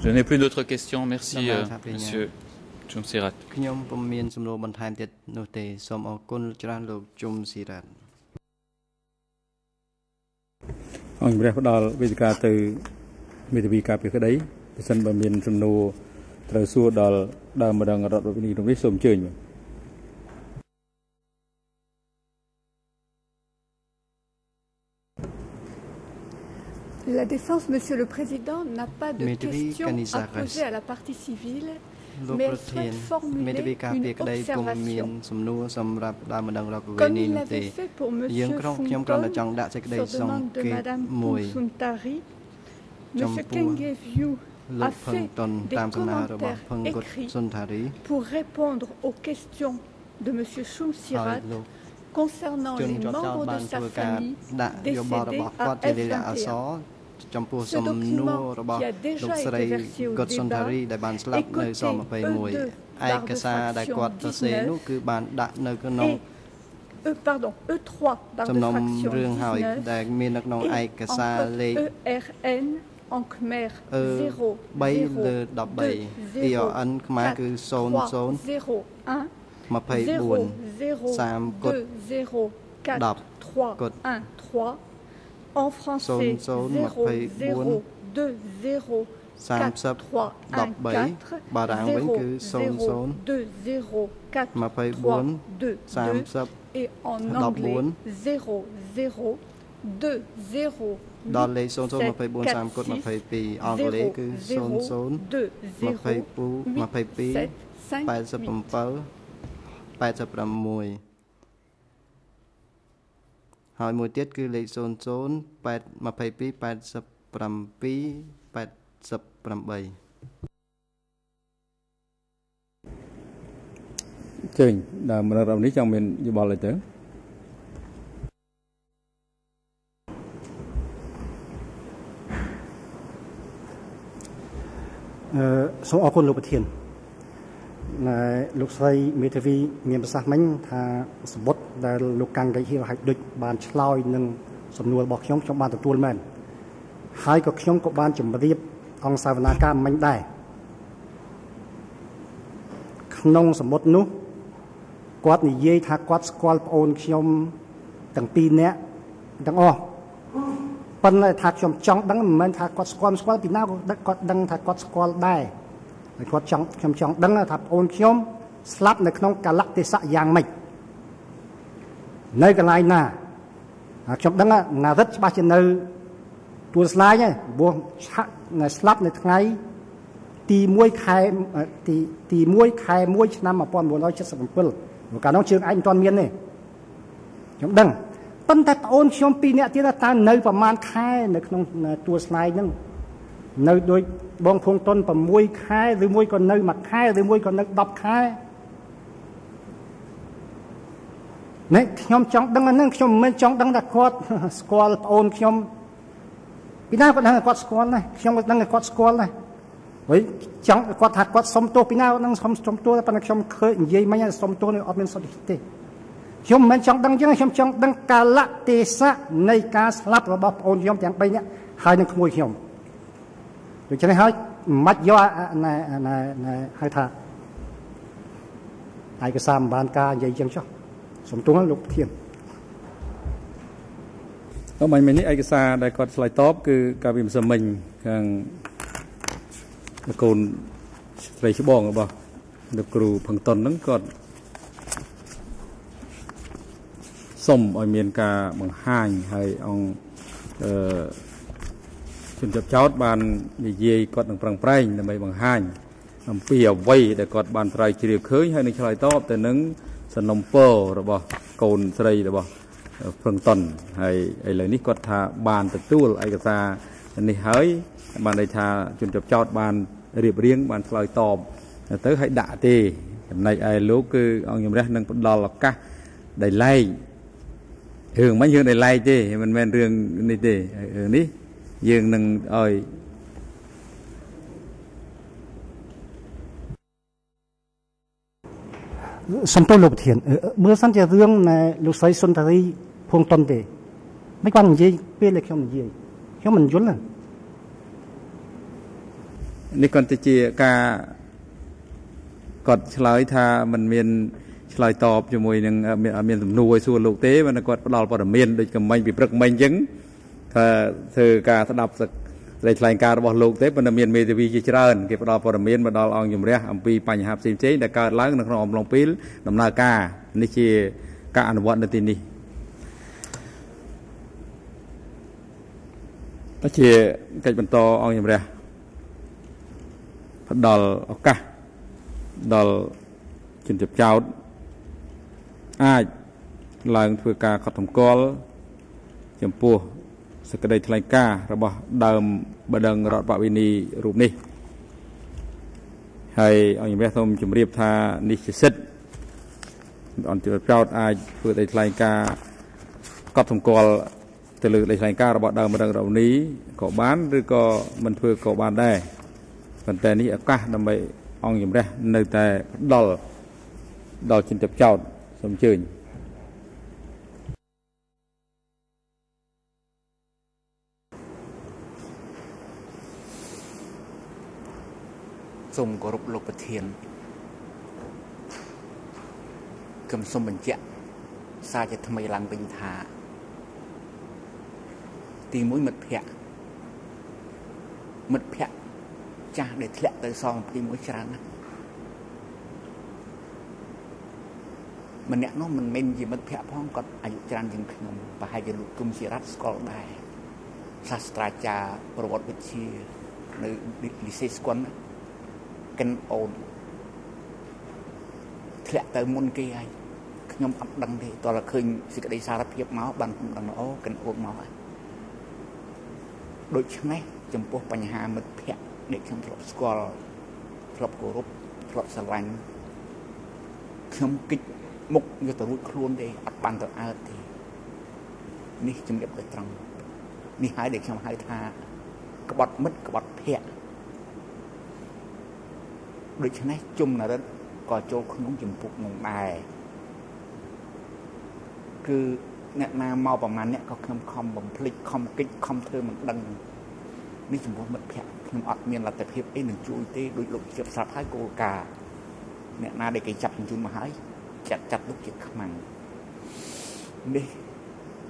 Je n'ai plus d'autres questions. Merci, euh, Monsieur Chumsirat. ខ្ញុំពុំមានសំណួរបន្ថែមទៀតនោះទេសូមអរគុណច្រើនលោកជុំស៊ីរ៉ាត់អង្គជំរះផ្ដល់វេទិកាទៅមេធាវីការពារក្តីបើសិនបើមានសំណួរត្រូវសួរដល់ដើមម្ដងរដ្ឋវិនិច្ឆ័យនេះសូមអញ្ជើញបាទ La défense, Monsieur le Président, n'a pas de questions à poser à la partie civile, mais elle souhaite formuler une observation. Comme il l'avait fait pour Monsieur Funton, sur demande de Madame Pounsuntari, Monsieur Kengeviu a fait des commentaires écrits pour répondre aux questions de Monsieur Chumsirat concernant les membres de sa famille décédés à F21. ចំពោះសំណួររបស់លោកស្រីកុតសុនធារីដែលបានស្លាប់នៅស21ឯកសារដែលគាត់សរសេរនោះគឺបានដាក់នៅក្នុង E pardon E3 d'infraction រឿងហើយដែលមាននៅក្នុងឯកសារលេខ ERN en Khmer 0 3លើ13 ERN ខ្មែរគឺ00 01 24 30គុត10 3គុត1 3 en français 0 0 2 0 4 3 1 4 បារាំងវិញគឺ00 2 0 4 24 2 30 et en anglais 0 0 2 0ដល់លេខ00 24 30គុត22អង់គ្លេសគឺ00 22 22 87 86 ហើយមួយទៀតគឺលេខ00 8 22 87 88ចេញដើមរំនេះចង់មានយោបល់អីទៅអឺសូមអរគុណលោកប្រធាន លោកស្រីមេធាវីមានប្រសាសន៍មិញថាសម្បត្តិដែលលោកកាំងកៃហៀវហៅដូចបានឆ្លើយនឹងសំណួររបស់ខ្ញុំខ្ញុំបានទទួលមែនហើយក៏ខ្ញុំក៏បានជម្រាបអង្គសាវនាការមិញដែរក្នុងសម្បត្តិនោះគាត់និយាយថាគាត់ស្គាល់ប្អូនខ្ញុំទាំងពីរនាក់ទាំងអស់ប៉ុន្តែថាខ្ញុំចង់ដឹងមិនមែនថាគាត់ស្គាល់ស្គាល់ពីណាគាត់ដឹងថាគាត់ស្គាល់ដែរ ហើយគាត់ចង់ខ្ញុំចង់ដឹងថាប្អូនខ្ញុំស្លាប់នៅក្នុងកលៈទេសៈយ៉ាងម៉េចនៅកន្លែងណាខ្ញុំដឹងណារិតច្បាស់ជានៅទួលស្លាយហ្នឹងព្រោះឆាក់ស្លាប់នៅថ្ងៃទី1ខែទីទី1ខែ1ឆ្នាំ1977ព្រោះកាលនោះជើងឯងមិនទាន់មានទេខ្ញុំដឹងប៉ុន្តែប្អូនខ្ញុំពីរនាក់ទៀតតើនៅប្រហែលខែនៅក្នុងទួលស្លាយហ្នឹង នៅដូចបងភួងតុន6ខែឬមួយក៏នៅ1ខែឬមួយក៏នៅ10ខែនេះខ្ញុំចង់ដឹងអាហ្នឹងខ្ញុំមិនមែនចង់ដឹងថាគាត់ស្គាល់ប្អូនខ្ញុំពីណាគាត់ដឹងគាត់ស្គាល់ណាខ្ញុំក៏ដឹងគាត់ស្គាល់ណាហើយចង់គាត់ថាគាត់សុំទោសពីណាគាត់នឹងសុំសុំទោសប៉ុន្តែខ្ញុំឃើញនិយាយមិញសុំទោសនេះអត់មានសុទ្ធទេខ្ញុំមិនមែនចង់ដឹងចឹងខ្ញុំចង់ដឹងកាលៈទេសៈនៃការស្លាប់របស់ប្អូនខ្ញុំទាំង3នាក់ហើយនឹងក្មួយខ្ញុំ ដូច្នេះហើយមិនយកណែណែណែហៅថាឯកសារមិនបានការនិយាយចឹងចុះសំទោសលោកធានអមមិញនេះឯកសារដែលគាត់ឆ្លើយតបគឺកាលពីម្សិលមិញខាងកូនស្រីច្បងរបស់លោកគ្រូផឹងតុនហ្នឹងគាត់សុំឲ្យមានការបង្ហាញហើយអង្គអឺ ជនជាប់ចោតបាននិយាយគាត់នឹងប្រឹងប្រែងដើម្បីបង្ហាញអំពីអ្វីដែលគាត់បានស្រាវជ្រាវឃើញហើយនឹងឆ្លើយតបទៅនឹងសំណុំពររបស់កូនស្រីរបស់ព្រឹងតុនហើយឥឡូវនេះគាត់ថាបានទទួលឯកសារនេះហើយបានន័យថាជនជាប់ចោតបានរៀបរៀងបានឆ្លើយតបទៅឲ្យដាក់ទេចំណែកឯលោកគឺអង្គជំរះនឹងផ្ដល់ឱកាសដែលឡែករឿងមិនយើងដែលឡែកទេមិនមែនរឿងនេះទេរឿងនេះ យើងនឹងឲ្យសំទោសលោកប្រធានមើលសិនជារឿងណែលោកស្រីសុនតារីភួងតុនទេមិនគាត់និយាយពេលដែលខ្ញុំនិយាយខ្ញុំមិនយល់ទេនេះគាត់ទៅជាការគាត់ឆ្លើយថាมันមានឆ្លើយតបជាមួយនឹងមានមានសំណួរឲ្យសួរលោកទេបើគាត់ផ្ដល់ព័ត៌មានដូចកំមិញពីព្រឹកមិញអញ្ចឹង ថាធ្វើការស្ដាប់សេចក្តីថ្លែងការណ៍របស់លោកទេប៉ុន្តែមានមេធាវីជាច្រើនគេផ្ដល់ព័ត៌មានមកដល់អង្គជំរះអំពីបញ្ហាផ្សេងៗដែលកើតឡើងនៅក្នុងអំឡុងពេលដំណើរការនេះជាការអនុវត្តនៅទីនេះតែជាកិច្ចបន្តអង្គជំរះផ្ដល់ឱកាសដល់ជនជាប់ចោតអាចឡើងធ្វើការកត់សម្គាល់ចំពោះ សេចក្តីថ្លែងការណ៍របស់ដើមបដិងរដ្ឋបវេនីរូបនេះហើយអង្គជំរះសូមជម្រាបថានេះជាសិទ្ធិអន្តរប្រោតអាចធ្វើដីថ្លែងការណ៍កត់សម្គាល់ទៅលើដីថ្លែងការណ៍របស់ដើមបដិងរដ្ឋបវេនីក៏បានឬក៏មិនធ្វើក៏បានដែរប៉ុន្តែនេះឱកាសដើម្បីអង្គជំរះនៅតែផ្ដល់ដល់ជនចាប់ចោតសូមអញ្ជើញ សូមគោរពលោកប្រធានខ្ញុំសូមបញ្ជាក់សារជាថ្មីឡើងវិញថា ទី1មិត្តភ័ក្តិមិត្តភ័ក្តិចាស់ដែលធ្លាក់ទៅសងទីមួយច្រើនណាស់ម្នាក់នោះមិនមែនជាមិត្តភ័ក្តិផងគាត់អាយុច្រើនជាងខ្ញុំប្រហែលជាលោកគុំជារដ្ឋស្គាល់ដែរសាស្ត្រាចារ្យប្រវត្តិវិទ្យានៅលីសេស្គន់ កិនអូនធ្លាក់ទៅមុនគេហើយខ្ញុំអត់ដឹងទេតើឃើញសេចក្តីសារភាពមកបានខ្ញុំដឹងអូកិនអូនមកហើយដូច្នេះចំពោះបញ្ហាមិត្តភ័ក្តិដែលខ្ញុំធ្លាប់ស្គាល់ធ្លាប់គោរពធ្លាប់ស្រឡាញ់ខ្ញុំគិតមុខយកទៅរួចខ្លួនទេអត់បានទៅអើតទេនេះជំរាបទៅត្រង់នេះហើយដែលខ្ញុំហៅថាក្បត់មិត្តក្បត់ភ័ក្រ ដូច្នេះជុំនរិទ្ធក៏ចូលក្នុងចម្ពុកនឹងដែរគឺអ្នកណាមកប្រហែលអ្នកក៏ខ្ញុំខំបំភ្លេចខំគិតខំធ្វើមិនដឹងនេះចំពោះមិត្តភ័ក្តិខ្ញុំអត់មានលទ្ធភាពអីនឹងជួយទេដូចលោកជាស្រាប់ហើយគោលការណ៍អ្នកណាដែលគេចាប់បញ្ជូនមកហើយចាត់ចាត់លោកជាខ្មាំងនេះ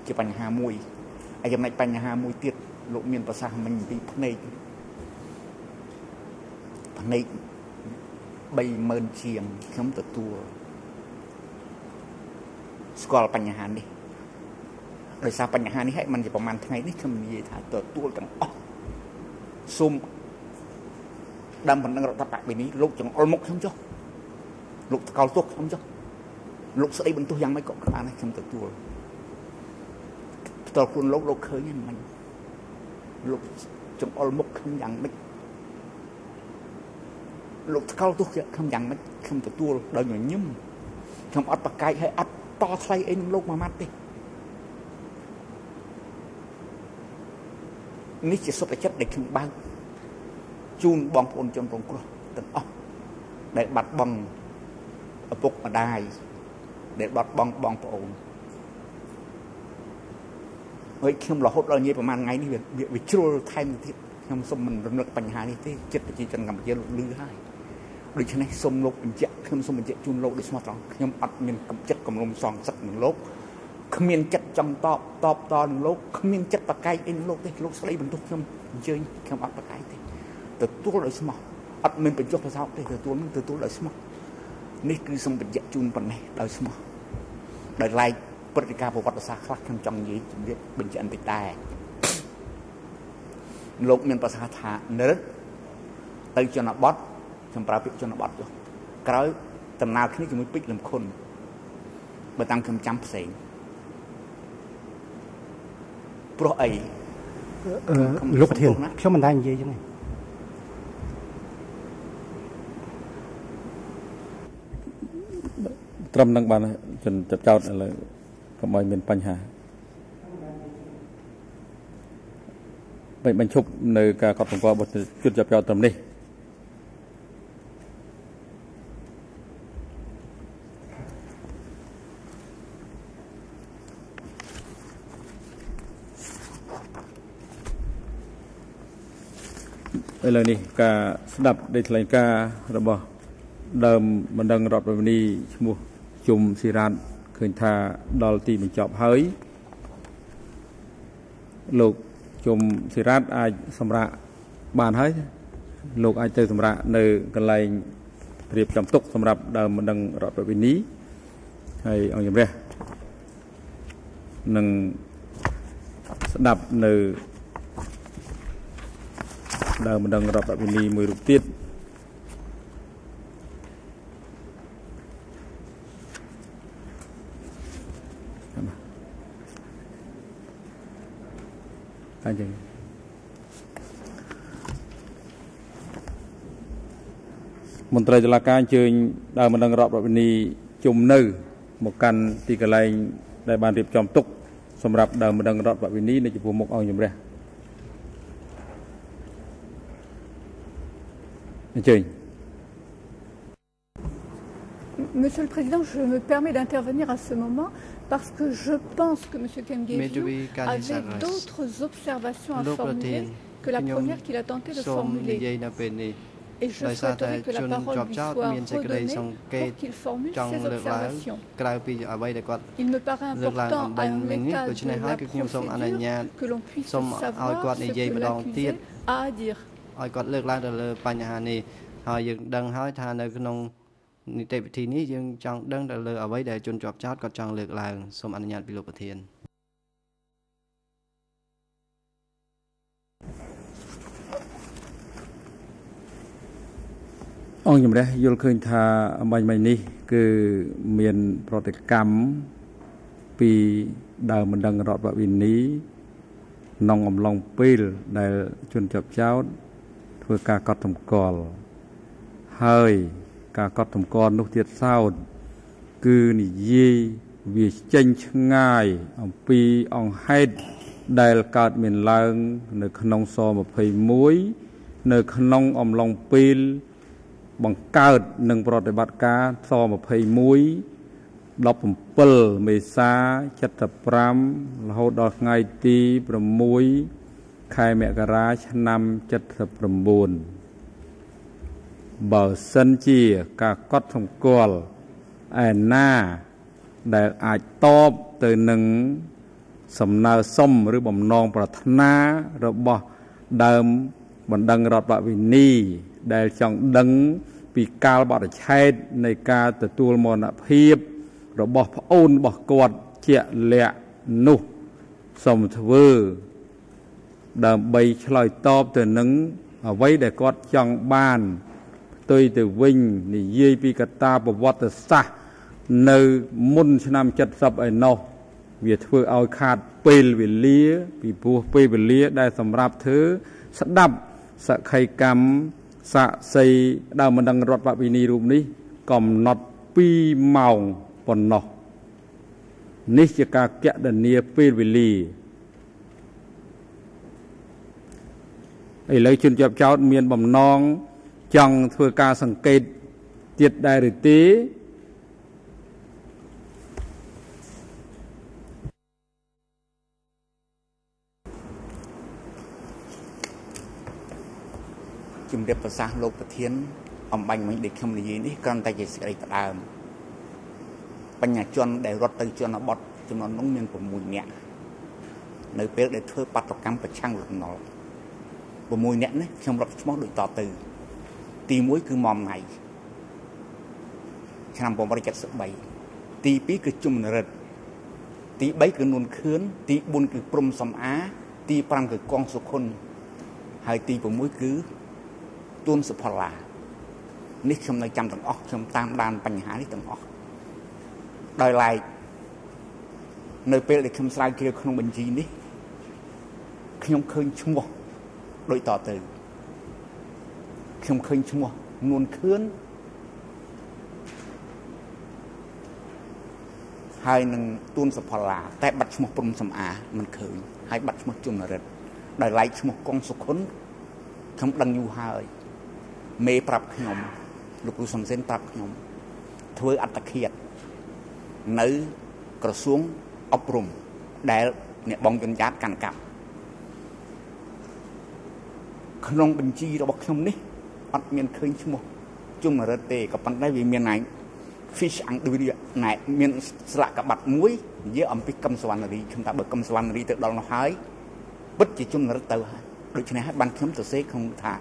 ជាបញ្ហាមួយហើយចំណុចបញ្ហាមួយទៀតលោកមានប្រសាសន៍មិញពីភ្នែកភ្នែក 30000ជាងខ្ញុំទទួលស្គាល់បញ្ហានេះដោយសារបញ្ហានេះហើយมันជាប្រហែលថ្ងៃនេះខ្ញុំនិយាយថាទទួលទាំងអស់សូមដើមបណ្ដឹងរដ្ឋបတ်នេះលោកចង្អុលមុខខ្ញុំចុះលោកថ្កោលទោសខ្ញុំចុះលោកស្ដីបន្ទោសយ៉ាងម៉េចក៏បានដែរខ្ញុំទទួលផ្ទាល់ខ្លួនលោកលោកឃើញហ្នឹងមិនលោកចង្អុលមុខខ្ញុំយ៉ាងម៉េច លោកថ្កោលទោសខ្ញុំយ៉ាងម៉េចខ្ញុំទទួលដោយញញឹមខ្ញុំអត់ប្រកែកឲ្យអត់តថ្លៃអីនឹងលោកមួយម៉ាត់ទេនេះជាសុខចិត្តដែលខ្ញុំបើកជូនបងប្អូនជនរងគ្រោះទាំងអស់ដែលបាត់បង់ឪពុកម្ដាយដែលបាត់បង់បងប្អូនហើយខ្ញុំរហូតដល់និយាយប្រហែលថ្ងៃនេះវាវាជ្រុលថែមទៅទៀតខ្ញុំសូមមិនរំលឹកបញ្ហានេះទេចិត្តប្រជាជនកម្ពុជាលឺហើយ ដូច្នេះសូមលោកបញ្ជាក់ខ្ញុំសូមបញ្ជាក់ជូនលោកដូចស្មោះត្រង់ខ្ញុំអត់មានកំចិត្តកំលុំសងសឹកនឹងលោកគ្មានចិត្តចង់តបតបតនឹងលោកគ្មានចិត្តប្រកែកអីនឹងលោកទេលោកស្ដីបន្ទោសខ្ញុំអញ្ជើញខ្ញុំអត់ប្រកែកទេទទួលដោយស្មោះអត់មានបញ្ចុះប្រសោតទេទទួលនឹងទទួលដោយស្មោះនេះគឺសូមបញ្ជាក់ជូនប៉ុណ្ណេះដោយស្មោះដោយឡែកព្រឹត្តិការណ៍ប្រវត្តិសាស្ត្រខ្លះខ្ញុំចង់និយាយជំរាបបញ្ជាក់បន្តិចដែរលោកមានប្រសាសន៍ថានិរិទ្ធទៅជនបទ ខ្ញុំប្រើពាក្យជនបទចុះក្រោយដំណើរគ្នាជាមួយពេជ្រលំខុនបើតាមខ្ញុំចាំផ្សេងព្រោះអីលោកប្រធានខ្ញុំមិនដែរនិយាយចឹងទេត្រឹមនឹងបានចិនចាប់ចោតឥឡូវកុំឲ្យមានបញ្ហាបញ្ឈប់នៅការកត់សម្គាល់របស់ជនចាប់ចោតត្រឹមនេះ ឥឡូវនេះការស្ដាប់នៃថ្លែងការណ៍របស់ដើមបណ្ដឹងរដ្ឋបាលនីឈ្មោះជុំស៊ីរ៉ាតឃើញថាដល់ទីបញ្ចប់ហើយលោកជុំស៊ីរ៉ាតអាចសម្រាប់បានហើយលោកអាចទៅសម្រាប់នៅកន្លែងរៀបចំទុកសម្រាប់ដើមបណ្ដឹងរដ្ឋបាលនីហើយអង្គជំរះនឹងស្ដាប់នៅ ដើមបណ្ដឹងរដ្ឋវិនីមួយរូបទៀតអញ្ចឹងមន្ត្រីតុលាការអញ្ជើញដើមបណ្ដឹងរដ្ឋវិនីជុំនៅមកកាន់ទីកន្លែងដែលបានរៀបចំទុកសម្រាប់ដើមបណ្ដឹងរដ្ឋវិនីនៅចំពោះមុខអង្គជំរះ Monsieur le Président, je me permets d'intervenir à ce moment parce que je pense que M. Kengeviou avait d'autres observations à formuler que la première qu'il a tenté de formuler. Et je souhaiterais que la parole lui soit redonnée pour qu'il formule ses observations. Il me paraît important à un état de la procédure que l'on puisse savoir ce que l'accusé a à dire. ឲ្យគាត់លើកឡើងទៅលើបញ្ហានេះហើយយើងដឹងហើយថានៅក្នុងនីតិវិធីនេះយើងចង់ដឹងទៅលើអ្វីដែលជនជាប់ចោតគាត់ចង់លើកឡើងសូមអនុញ្ញាតពីលោកប្រធានអង្គជំរះយល់ឃើញថាអំបញ្ញមិញនេះ គឺមានប្រតិកម្មពីដើមបណ្ដឹងរដ្ឋវិនីក្នុងអំឡុងពេលដែលជនជាប់ចោត ធ្វើការកត់សម្គាល់ហើយការកត់សម្គាល់នោះទៀតសោតគឺនិយាយវាចេញឆ្ងាយអំពីអង្គហេតុដែលកើតមានឡើង នៅក្នុងស21នៅក្នុងអំឡុងពេលបង្កើតនិងប្រតិបត្តិការស21 17មេសា75រហូតដល់ថ្ងៃទី6 ខែមករាឆ្នាំ79បើសិនជាការកត់សម្គាល់ឯណាដែលអាចតបទៅនឹងសំណើសុំឬបំណងប្រាថ្នារបស់ដើមបណ្ដឹងរដ្ឋបវិនីដែលចង់ដឹងពីកាលបរិច្ឆេទនៃការទទួលមរណភាពរបស់ប្អូនរបស់គាត់ជាក់លាក់នោះសូមធ្វើ ដើម្បីឆ្លើយតបទៅនឹងអ្វីដែលគាត់ចង់បានផ្ទុយទៅវិញនិយាយពីកតាប្រវត្តិសាស្ត្រនៅមុនឆ្នាំ70ឯណោះវាធ្វើឲ្យខាតពេលវេលាពីព្រោះពេលវេលាដែលសម្រាប់ធ្វើស្ដាប់សក្ខីកម្មសាក់សីដើមមិនដឹងរដ្ឋបវិនីរូបនេះ កំណត់2ម៉ោងប៉ុណ្ណោះនេះជាការកណនាពេលវេលា ឥឡូវជនជាប់ចោតមានបំណងចង់ធ្វើការសង្កេតទៀតដែរឬទេជំរាបប្រសាសន៍លោកប្រធាន អំបញ្ញមិញដែលខ្ញុំនិយាយនេះគ្រាន់តែជាសេចក្តីផ្ដើមបញ្ញាជនដែលរត់ទៅជនបទចំនួននោះមាន6នាក់នៅពេលដែលធ្វើបាតកម្មប្រឆាំងលំណុល 6នាក់នេះខ្ញុំរត់ឈ្មោះដូចតទៅទី1គឺមុំណៃឆ្នាំ1973ទី2គឺជុំនរិទ្ធទី3គឺនួនខឿនទី4គឺព្រំសំអា ទី5គឺកងសុខុន ហើយទី6គឺទួនសុផល្លានេះខ្ញុំនៅចាំទាំងអស់ខ្ញុំតាមដានបញ្ហានេះទាំងអស់ដោយឡែកនៅពេលដែលខ្ញុំស្រាវជ្រាវក្នុងបញ្ជីនេះខ្ញុំឃើញឈ្មោះ ដូចតទៅខ្ញុំឃើញឈ្មោះនួនខឿនហើយនឹងទួនសផល្លាតែបាត់ឈ្មោះព្រំសំអាមិនឃើញហើយបាត់ឈ្មោះជុនរិទ្ធដោយឡែកឈ្មោះកងសុខុនខ្ញុំដឹងយូរហើយមេប្រាប់ខ្ញុំលោកគ្រូសំសិនប្រាប់ខ្ញុំធ្វើអត្តឃាតនៅក្រសួងអប់រំដែលអ្នកបងយន្តចាតកាន់កាប់ ក្នុងបញ្ជីរបស់ខ្ញុំនេះអត់មានឃើញឈ្មោះជុំរិទ្ធទេក៏ប៉ុន្តែវាមានឯង fish អង្គដូចណែមានស្លាកក្បាត់មួយនិយាយអំពីកឹមសវណ្ណរីខ្ញុំថាបើកឹមសវណ្ណរីទៅដល់នោះហើយពិតជាជុំរិទ្ធទៅហើយដូច្នេះហើយបានខ្ញុំទៅសេក្នុងថា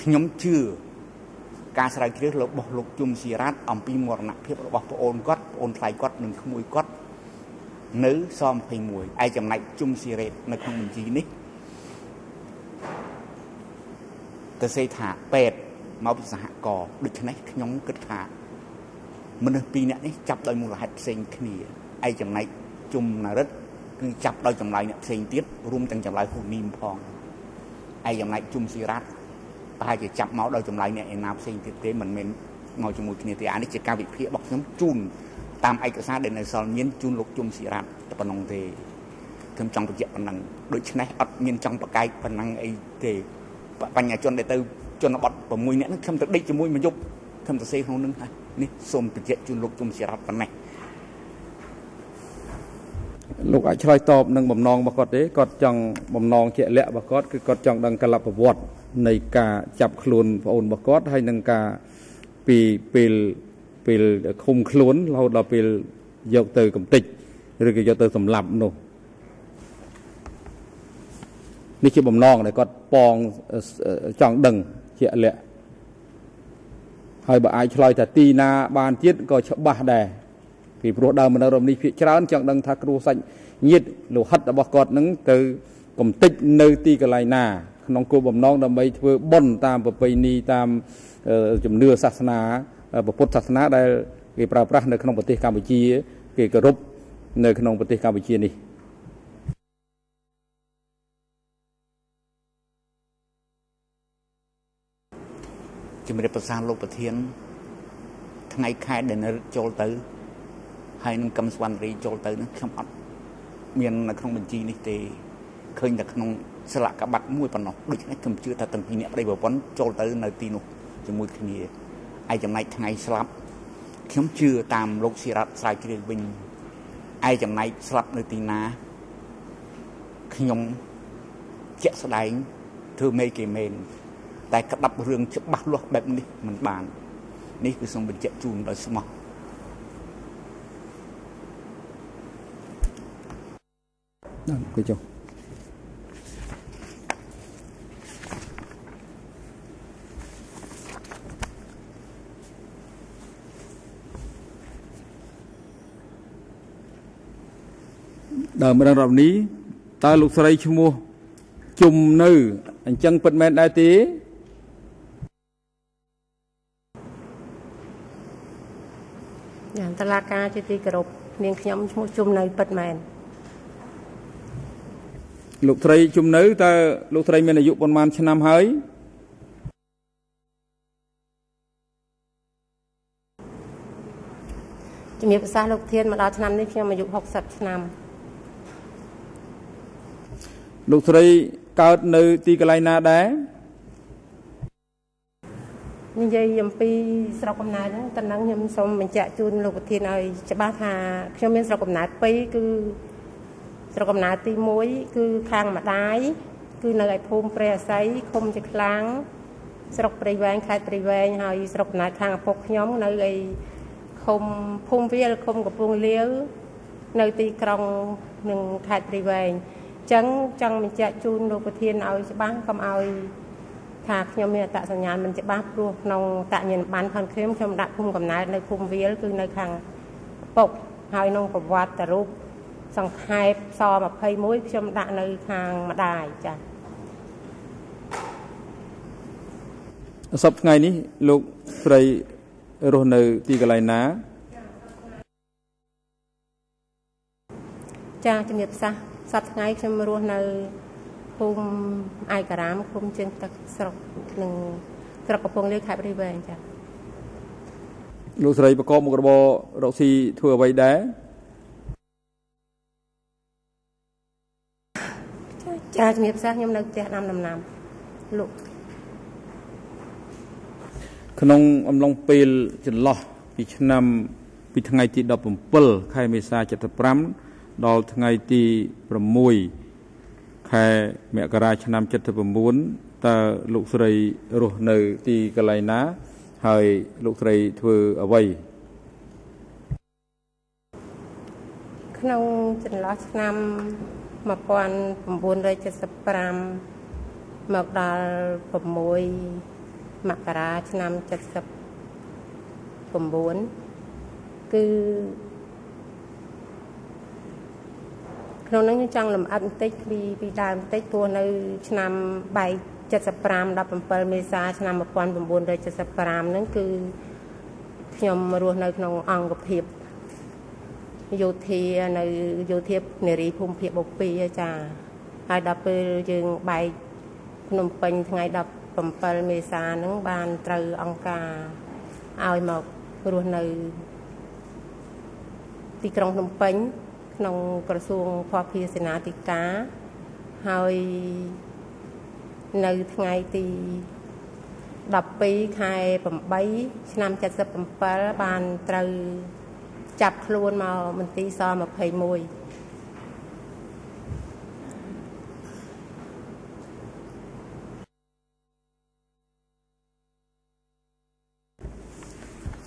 ខ្ញុំជឿការស្រាវជ្រាវរបស់លោកជុំស៊ីរ៉ាត់អំពីមរណភាពរបស់ប្អូនគាត់ប្អូនថ្លៃគាត់និងក្មួយគាត់ នៅស21ឯចំណែកជុំស៊ីរ៉េតនៅក្នុងបញ្ជីនេះទៅសេថាពេទ្យមកពីសហគមន៍ដូច្នេះខ្ញុំគិតថាមនុស្សពីរនាក់នេះចាប់ដោយមូលហេតុផ្សេងគ្នាឯចំណែកជុំនរិទ្ធគឺចាប់ដោយចម្លើយអ្នកផ្សេងទៀតរួមទាំងចម្លើយហ៊ូនីមផងឯចំណែកជុំស៊ីរ៉ាត់ប្រហែលជាចាប់មកដោយចម្លើយអ្នកឯណាផ្សេងទៀតទេមិនមែនមកជាមួយគ្នាទេអានេះជាការវិភាគរបស់ខ្ញុំជូន តាមឯកសារដែលនៅសល់មានជូនលោកជុំស៊ីរ៉ាត់តែប៉ុណ្ណឹងទេខ្ញុំចង់បញ្ជាក់ប៉ុណ្ណឹងដូច្នេះអត់មានចង់ប្រកែកប៉ុណ្ណឹងអីទេបញ្ញាជនដែលទៅជនបទ6នាក់ហ្នឹងខ្ញុំទៅដេកជាមួយមួយយប់ខ្ញុំទៅសេក្នុងនឹងហើយនេះសូមបញ្ជាក់ជូនលោកជុំស៊ីរ៉ាត់ប៉ុណ្ណេះលោកអាចឆ្លើយតបនឹងបំណងរបស់គាត់ទេគាត់ចង់បំណងជាក់លាក់របស់គាត់គឺគាត់ចង់ដឹងកលប្រវត្តិនៃការចាប់ខ្លួនប្អូនរបស់គាត់ហើយនឹងការពីពេល ពេលឃុំខ្លួនរហូតដល់ពេលយកទៅកំទេចឬក៏យកទៅសម្លាប់នោះនេះជាបំណងដែលគាត់ប៉ងចង់ដឹងជាក់លាក់ហើយបើអាចឆ្លើយថាទីណាបានទៀតក៏ច្បាស់ដែរពីព្រោះដើមមនោរមនេះភាកច្រើនចង់ដឹងថាគ្រួសាច់ញាតិលោហិតរបស់គាត់នឹងទៅកំតិចនៅទីកន្លែងណា ក្នុងគោលបំណងដើម្បីធ្វើបុណ្យតាមប្រពៃណីតាមជំនឿសាសនា ពុទ្ធសាសនាដែលគេប្រើប្រាស់នៅក្នុងប្រទេសកម្ពុជា គេគោរពនៅក្នុងប្រទេសកម្ពុជានេះជំរាបប្រសាលោកប្រធានថ្ងៃខែដែលចូលទៅ ហើយនឹងកឹមសវណ្ណរីចូលទៅនឹងខ្ញុំអត់មាននៅក្នុងបញ្ជីនេះទេឃើញតែក្នុងស្លាកក្បាត់មួយប៉ុណ្ណោះដូច្នេះខ្ញុំជឿថាទាំងពីរអ្នកប្តីប្រពន្ធចូលទៅនៅទីនោះជាមួយគ្នា ឯចំណែកថ្ងៃស្លាប់ខ្ញុំជឿតាមលោកសិរ៉ាត់ស្រាវជ្រាវវិញឯចំណែកស្លាប់នៅទីណាខ្ញុំជាក់ស្ដែងធ្វើមេគេមែនតែក្តាប់រឿងច្បាស់លាស់បែបនេះមិនបាន នេះគឺសូមបញ្ជាក់ជូនដោយស្មោះដល់គឺចុះ ដើមរងរំនេះតើលោកស្រីឈ្មោះជុំនៅអញ្ចឹងពិតមែនដែរទេយ៉ាងតឡាការជាទីគោរពនាងខ្ញុំឈ្មោះជុំនៅពិតមែនលោកស្រីជុំនៅតើលោកស្រីមានអាយុប៉ុន្មានឆ្នាំហើយជំរាបសាលោកធានមកដល់ឆ្នាំនេះខ្ញុំអាយុ60ឆ្នាំ លោកស្រីកើតនៅទីកន្លែងណាដែរនិយាយអំពីស្រុកកំណើតហ្នឹងតើនឹងខ្ញុំសូមបញ្ជាក់ជូនលោកប្រធានឲ្យច្បាស់ថាខ្ញុំមានស្រុកកំណើត2គឺស្រុកកំណើតទី1គឺខាងម្ដាយគឺនៅឯភូមិព្រះអាស័យឃុំជាខ្លាំងស្រុកព្រៃវែងខេត្តព្រៃវែងហើយស្រុកកំណើតខាងឪពុកខ្ញុំនៅឯឃុំភូមិវាលឃុំកំពង់លាវនៅទីក្រុងនឹងខេត្តព្រៃវែងអញ្ចឹងចង់បញ្ជាក់ជូនលោកប្រធានឲ្យច្បាស់កុំឲ្យថាខ្ញុំមានអត្តសញ្ញាណមិនច្បាស់ព្រោះក្នុងតញ្ញាណប័ណ្ណផងខ្ញុំខ្ញុំដាក់ភូមិកំណើតនៅភូមិវាលគឺនៅខាងពុកហើយក្នុងប្រវត្តិរូបសង្ខេបស21ខ្ញុំដាក់នៅខាងម្ដាយចា៎សពថ្ងៃនេះលោកស្រីរស់នៅទីកន្លែងណាចាជំរាបសាស ពថ្ងៃខ្ញុំរស់នៅភូមិអាយការ៉ាមភូមិជើងទឹកស្រុកនឹងស្រុកកំពង់លាវខេត្តព្រៃវែងចាលោកស្រីប្រកបមុខរបររកស៊ីធ្វើអ្វីដែរចាជំរាបសាខ្ញុំនៅផ្ទះដាំដំណាំលោកក្នុងអំឡុងពេលចន្លោះពីឆ្នាំពីថ្ងៃទី17ខែមេសា75 ដល់ថ្ងៃទី6ខែមករាឆ្នាំ79តើលោកស្រីរស់នៅទីកន្លែងណា ហើយលោកស្រីធ្វើអ្វីក្នុងចន្លោះឆ្នាំ1975មកដល់6មករាឆ្នាំ79គឺ ក្នុងនោះខ្ញុំចង់លម្អិតបន្តិចពីពីដើមបន្តិចព្រោះនៅ ឆ្នាំបែក75 17មេសាឆ្នាំ1975ហ្នឹងគឺខ្ញុំរស់នៅក្នុងអង្គភាពយោធានៅយោធានារីភូមិភាគបូព៌ាចាហើយដល់ពេលយើងបែកភ្នំពេញថ្ងៃ10 7មេសាហ្នឹងបានត្រូវអង្គការឲ្យមករស់នៅ ទីក្រុងភ្នំពេញ ក្នុងក្រសួងភស្តុភារសេនាធិការហើយនៅថ្ងៃទី12ខែ8ឆ្នាំ77បានត្រូវចាប់ខ្លួនមកមន្ទីរស21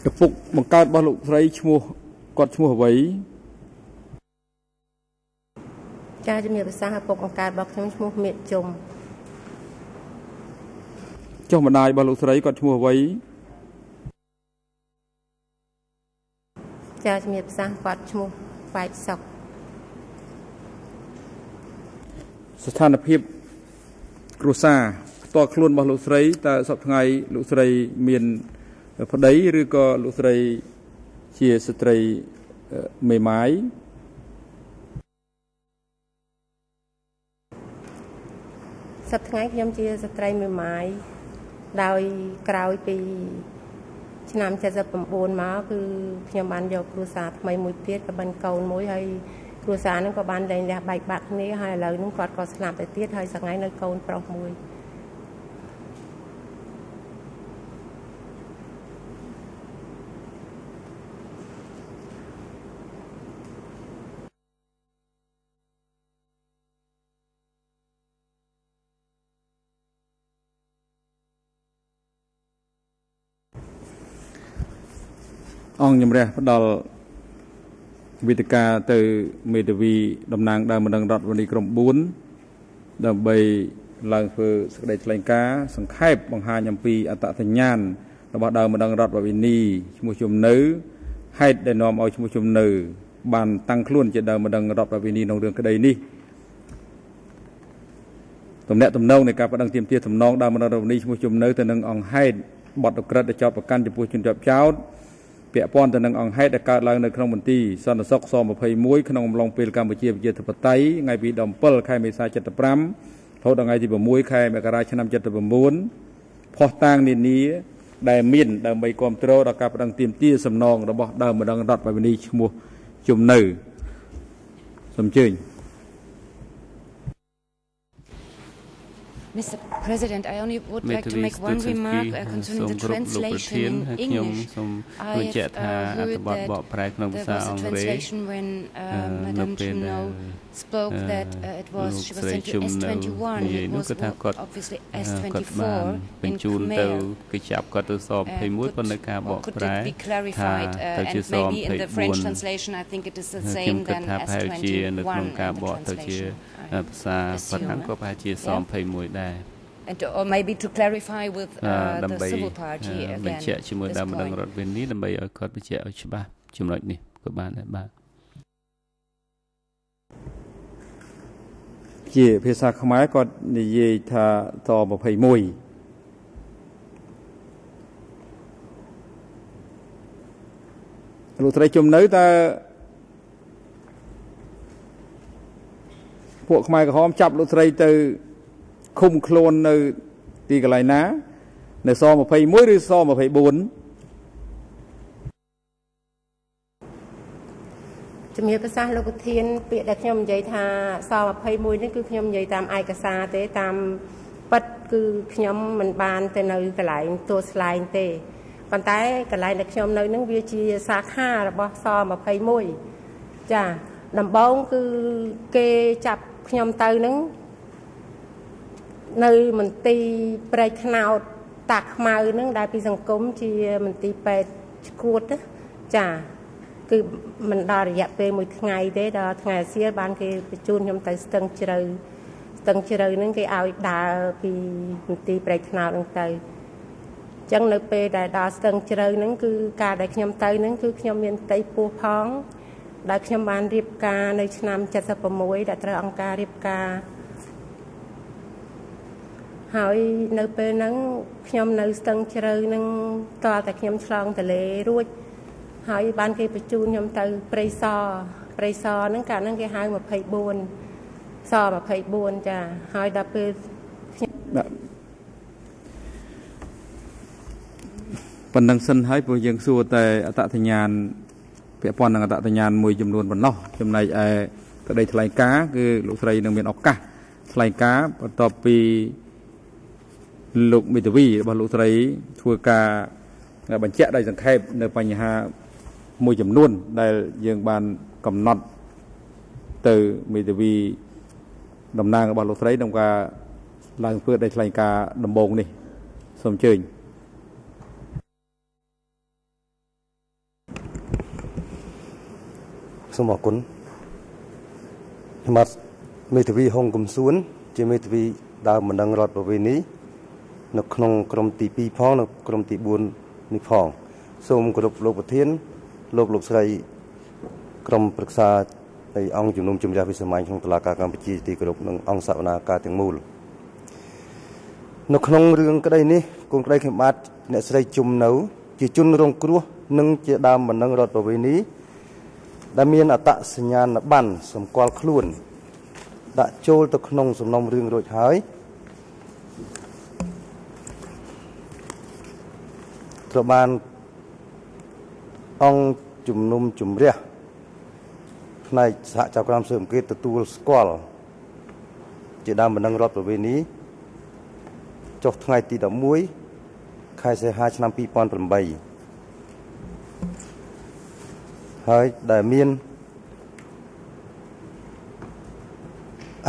ឪពុកបង្កើតរបស់លោកស្រីឈ្មោះគាត់ឈ្មោះអ្វី ចាជំរាបសាឪពុកបង្កើតរបស់ខ្ញុំឈ្មោះមៀកជុំចុះម្ដាយរបស់លោកស្រីគាត់ឈ្មោះអ្វីចាជំរាបសាគាត់ឈ្មោះបែកសុកស្ថានភាពគ្រួសារផ្ទាល់ខ្លួនរបស់លោកស្រីតើសប្តាហ៍ថ្ងៃលោកស្រីមានប្តីឬក៏លោកស្រីជាស្ត្រីមេម៉ាយ សប្តាហ៍ថ្ងៃខ្ញុំជាស្ត្រីមេម៉ាយដោយក្រោយពីឆ្នាំ79មកគឺខ្ញុំបានយកគ្រួសារថ្មីមួយទៀតក៏បានកូនមួយហើយគ្រួសារហ្នឹងក៏បានលែងលះបែកបាក់គ្នាហើយឥឡូវហ្នឹងគាត់ក៏ស្លាប់ទៅទៀតហើយសប្តាហ៍នៅកូនប្រុសមួយ អង្គជំរះផ្ដល់វិទ្យការទៅមេធាវីតំណាងដើមម្ដងរដ្ឋវនីក្រុម4ដើម្បីឡើងធ្វើសេចក្តីថ្លែងការណ៍សង្ខេបបង្ហាញអំពីអត្តសញ្ញាណរបស់ដើមម្ដងរដ្ឋវនីឈ្មោះជំនៅហេតុដែលនាំឲ្យឈ្មោះជំនៅ បានតាំងខ្លួនជាដើមម្ដងរដ្ឋវនីក្នុងរឿងក្តីនេះទំនាក់ទំនងនៃការប្តឹងទាមទារសំណងដើមម្ដងរដ្ឋវនីឈ្មោះជំនៅទៅនឹងអង្គហេតុបទអក្រិតដែលចោទប្រកាន់ចំពោះជនជាប់ចោទ ពាក់ព័ន្ធទៅនឹងអង្គហេតុដែលកើតឡើងនៅក្នុងមន្ទីរសន្តិសុខស21ក្នុងអំឡុងពេលកម្ពុជាប្រជាធិបតេយ្យថ្ងៃទី17ខែមេសា75រហូតដល់ថ្ងៃទី6ខែមករាឆ្នាំ79ផោះតាងនានាដែលមានដើម្បីគ្រប់គ្រងដល់ការប្តឹងទាមទារសំណងរបស់ដើមម្ដងរដ្ឋបាលនីឈ្មោះជំនៅសូមអញ្ជើញ Mr. President, I only would like to make one remark uh, concerning the translation in English. I have uh, heard that there was a translation when uh, Madame Juno spoke that uh, it was she was sent to S21 it was obviously S24 in Khmer uh, could, could it be clarified uh, and maybe in the French translation I think it is the same than S21 in the translation ភាសាប៉ុណ្ណឹងក៏ប្រហែលជាស21ដែរ and or maybe to clarify with uh, the civil party again បញ្ជាក់ជាមួយដើមម្ដងរដ្ឋវិនីដើម្បីឲ្យគាត់បញ្ជាក់ឲ្យច្បាស់ចំណុចនេះក៏បានដែរបាទ ជាភាសាខ្មែរគាត់និយាយថាត21លោកស្រីជំនៅតើពួកខ្មែរក្រហមចាប់លោកស្រីទៅឃុំខ្លួននៅទីកន្លែងណា នៅស21ឬស24 ជំរាបប្រសាសន៍លោកប្រធាន ពាក្យដែលខ្ញុំនិយាយថាស21នេះគឺខ្ញុំនិយាយតាមឯកសារទេតាមប៉ិតគឺខ្ញុំមិនបានទៅនៅកន្លែងតួស្លែងទេប៉ុន្តែកន្លែងដែលខ្ញុំនៅនឹងវាជាសាខារបស់ស21ចាដំបូងគឺគេចាប់ខ្ញុំទៅនឹងនៅមន្ទីរប្រែកថ្នោតតាខ្មៅនឹងដែលពីសង្គមជាមន្ទីរពេទ្យឈួតចា គឺមិនដល់រយៈពេលមួយថ្ងៃទេដល់ថ្ងៃអាសៀលបានគេបញ្ជូនខ្ញុំទៅស្ទឹងជ្រៅស្ទឹងជ្រៅហ្នឹងគេឲ្យដើរពីមន្ទីរប្រែកថ្នោតហ្នឹងទៅអញ្ចឹងនៅពេលដែលដល់ស្ទឹងជ្រៅហ្នឹងគឺការដែលខ្ញុំទៅហ្នឹងគឺខ្ញុំមានតីពោះផងដែលខ្ញុំបានរៀបការនៅឆ្នាំ76ដែលត្រូវអង្គការរៀបការហើយនៅពេលហ្នឹងខ្ញុំនៅស្ទឹងជ្រៅហ្នឹងតើតែខ្ញុំឆ្លងទលេរួច ហើយបានគេបញ្ជូនខ្ញុំទៅព្រៃសរព្រៃសរហ្នឹងកាលហ្នឹងគេហៅ24ស24ចាហើយដល់ពេលប៉ុណ្ណឹងសិនហើយព្រោះយើងសួរតែអតតញ្ញាណពាក់ព័ន្ធនឹងអតតញ្ញាណមួយចំនួនប៉ុណ្ណោះចំណែកឯក្តីថ្លែងការណ៍គឺលោកស្រីនឹងមានឱកាសថ្លែងការណ៍បន្ទាប់ពីលោកមេធាវីរបស់លោកស្រីធ្វើការបញ្ជាក់ដោយសង្ខេបនៅបញ្ហា មួយចំនួន ដែលយើងបានកំណត់ទៅមេធាវីតំណាងរបស់លោកស្រីក្នុងការឡើងធ្វើដោយថ្លែងការណ៍ដំបូងនេះសូមអញ្ជើញសូមអរគុណខ្ញុំបាទមេធាវីហុងកំសួន ជាមេធាវីដើមបណ្ដឹងរដ្ឋប្រវេនីនៅក្នុង ក្រុមទី2ផងនៅក្រុមទី4នេះផង សូមគោរពលោកប្រធាន លោកលោកស្រីក្រុមប្រឹក្សានៃអង្គជំនុំជម្រះវិសាមញ្ញក្នុងតុលាការកម្ពុជាទីគោរពនិងអង្គសវនាការទាំងមូលនៅក្នុងរឿងក្តីនេះកូនក្តីខ្ញុំបាទអ្នកស្រីជុំនៅ ជាជនរងគ្រោះនិងជាដើមបណ្ដឹងរដ្ឋប្រវេនីដែលមានអត្តសញ្ញាណប័ណ្ណសម្គាល់ខ្លួន ដាក់ចូលទៅក្នុងសំណុំរឿងរួចហើយត្រូវបាន អង្គជំនុំជម្រះផ្នែកសហចៅក្រមស៊ើបអង្កេតទទួលស្គាល់ជាដើមបណ្ដឹងរដ្ឋប្រវេណីចុះថ្ងៃទី11ខែសីហាឆ្នាំ2008ហើយដែលមាន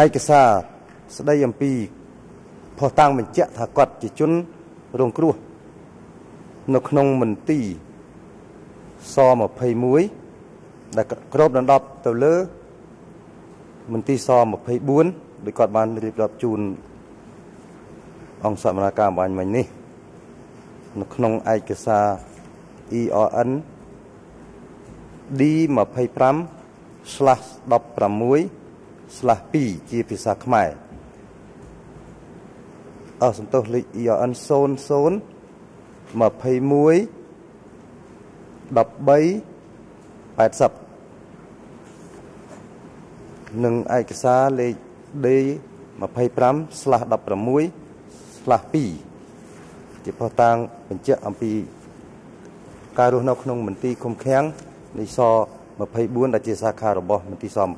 ឯកសារស្ដីអំពីផុសតាំងបញ្ជាក់ថាគាត់ជាជនរងគ្រោះនៅក្នុងមន្ទីរ ស21ដែលក្របដណ្ដប់ទៅលើមន្ទីរស24ដោយគាត់បានរៀបរាប់ជូនអង្គសមនាការបាញ់មិញនេះ នៅក្នុងឯកសារ ERN D25/16/2 ជាភាសាខ្មែរអស់សំទោសលេខ ERN 00 21 13 80និងឯកសារលេខ D25/16/2 ជាជាផុសតាងបញ្ជាក់អំពីការរស់នៅក្នុងមន្ទីរឃុំឃាំងនៃស24ដែលជាសាខារបស់មន្ទីរស21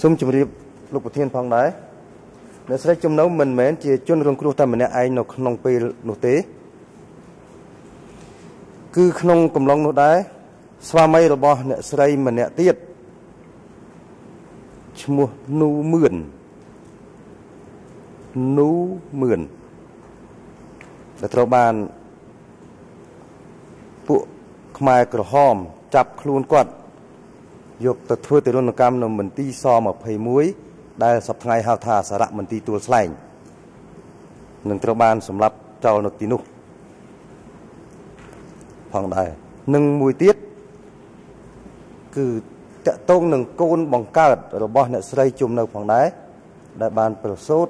សូមជម្រាបលោកប្រធានផងដែរអ្នកស្រីជំនៅមិនមែនជាជនរងគ្រោះតែម្នាក់ឯងនៅក្នុងពេលនោះទេ គឺក្នុងកំឡុងនោះដែរស្វាមីរបស់អ្នកស្រីម្នាក់ទៀតឈ្មោះនូមឿននូមឿនដែលត្រូវបានពួកខ្មែរក្រហមចាប់ខ្លួនគាត់យកទៅធ្វើទរណកម្មនៅមន្ទីរស21ដែលសប្តាហ៍ហៅថាសារៈមន្ទីរទួលស្លែងនឹងត្រូវបានសម្លាប់ចោលនៅទីនោះ ផងដែរនឹងមួយទៀតគឺតកតងនឹងកូនបង្កើតរបស់អ្នកស្រីជុំនៅផងដែរដែលបានប្រសូត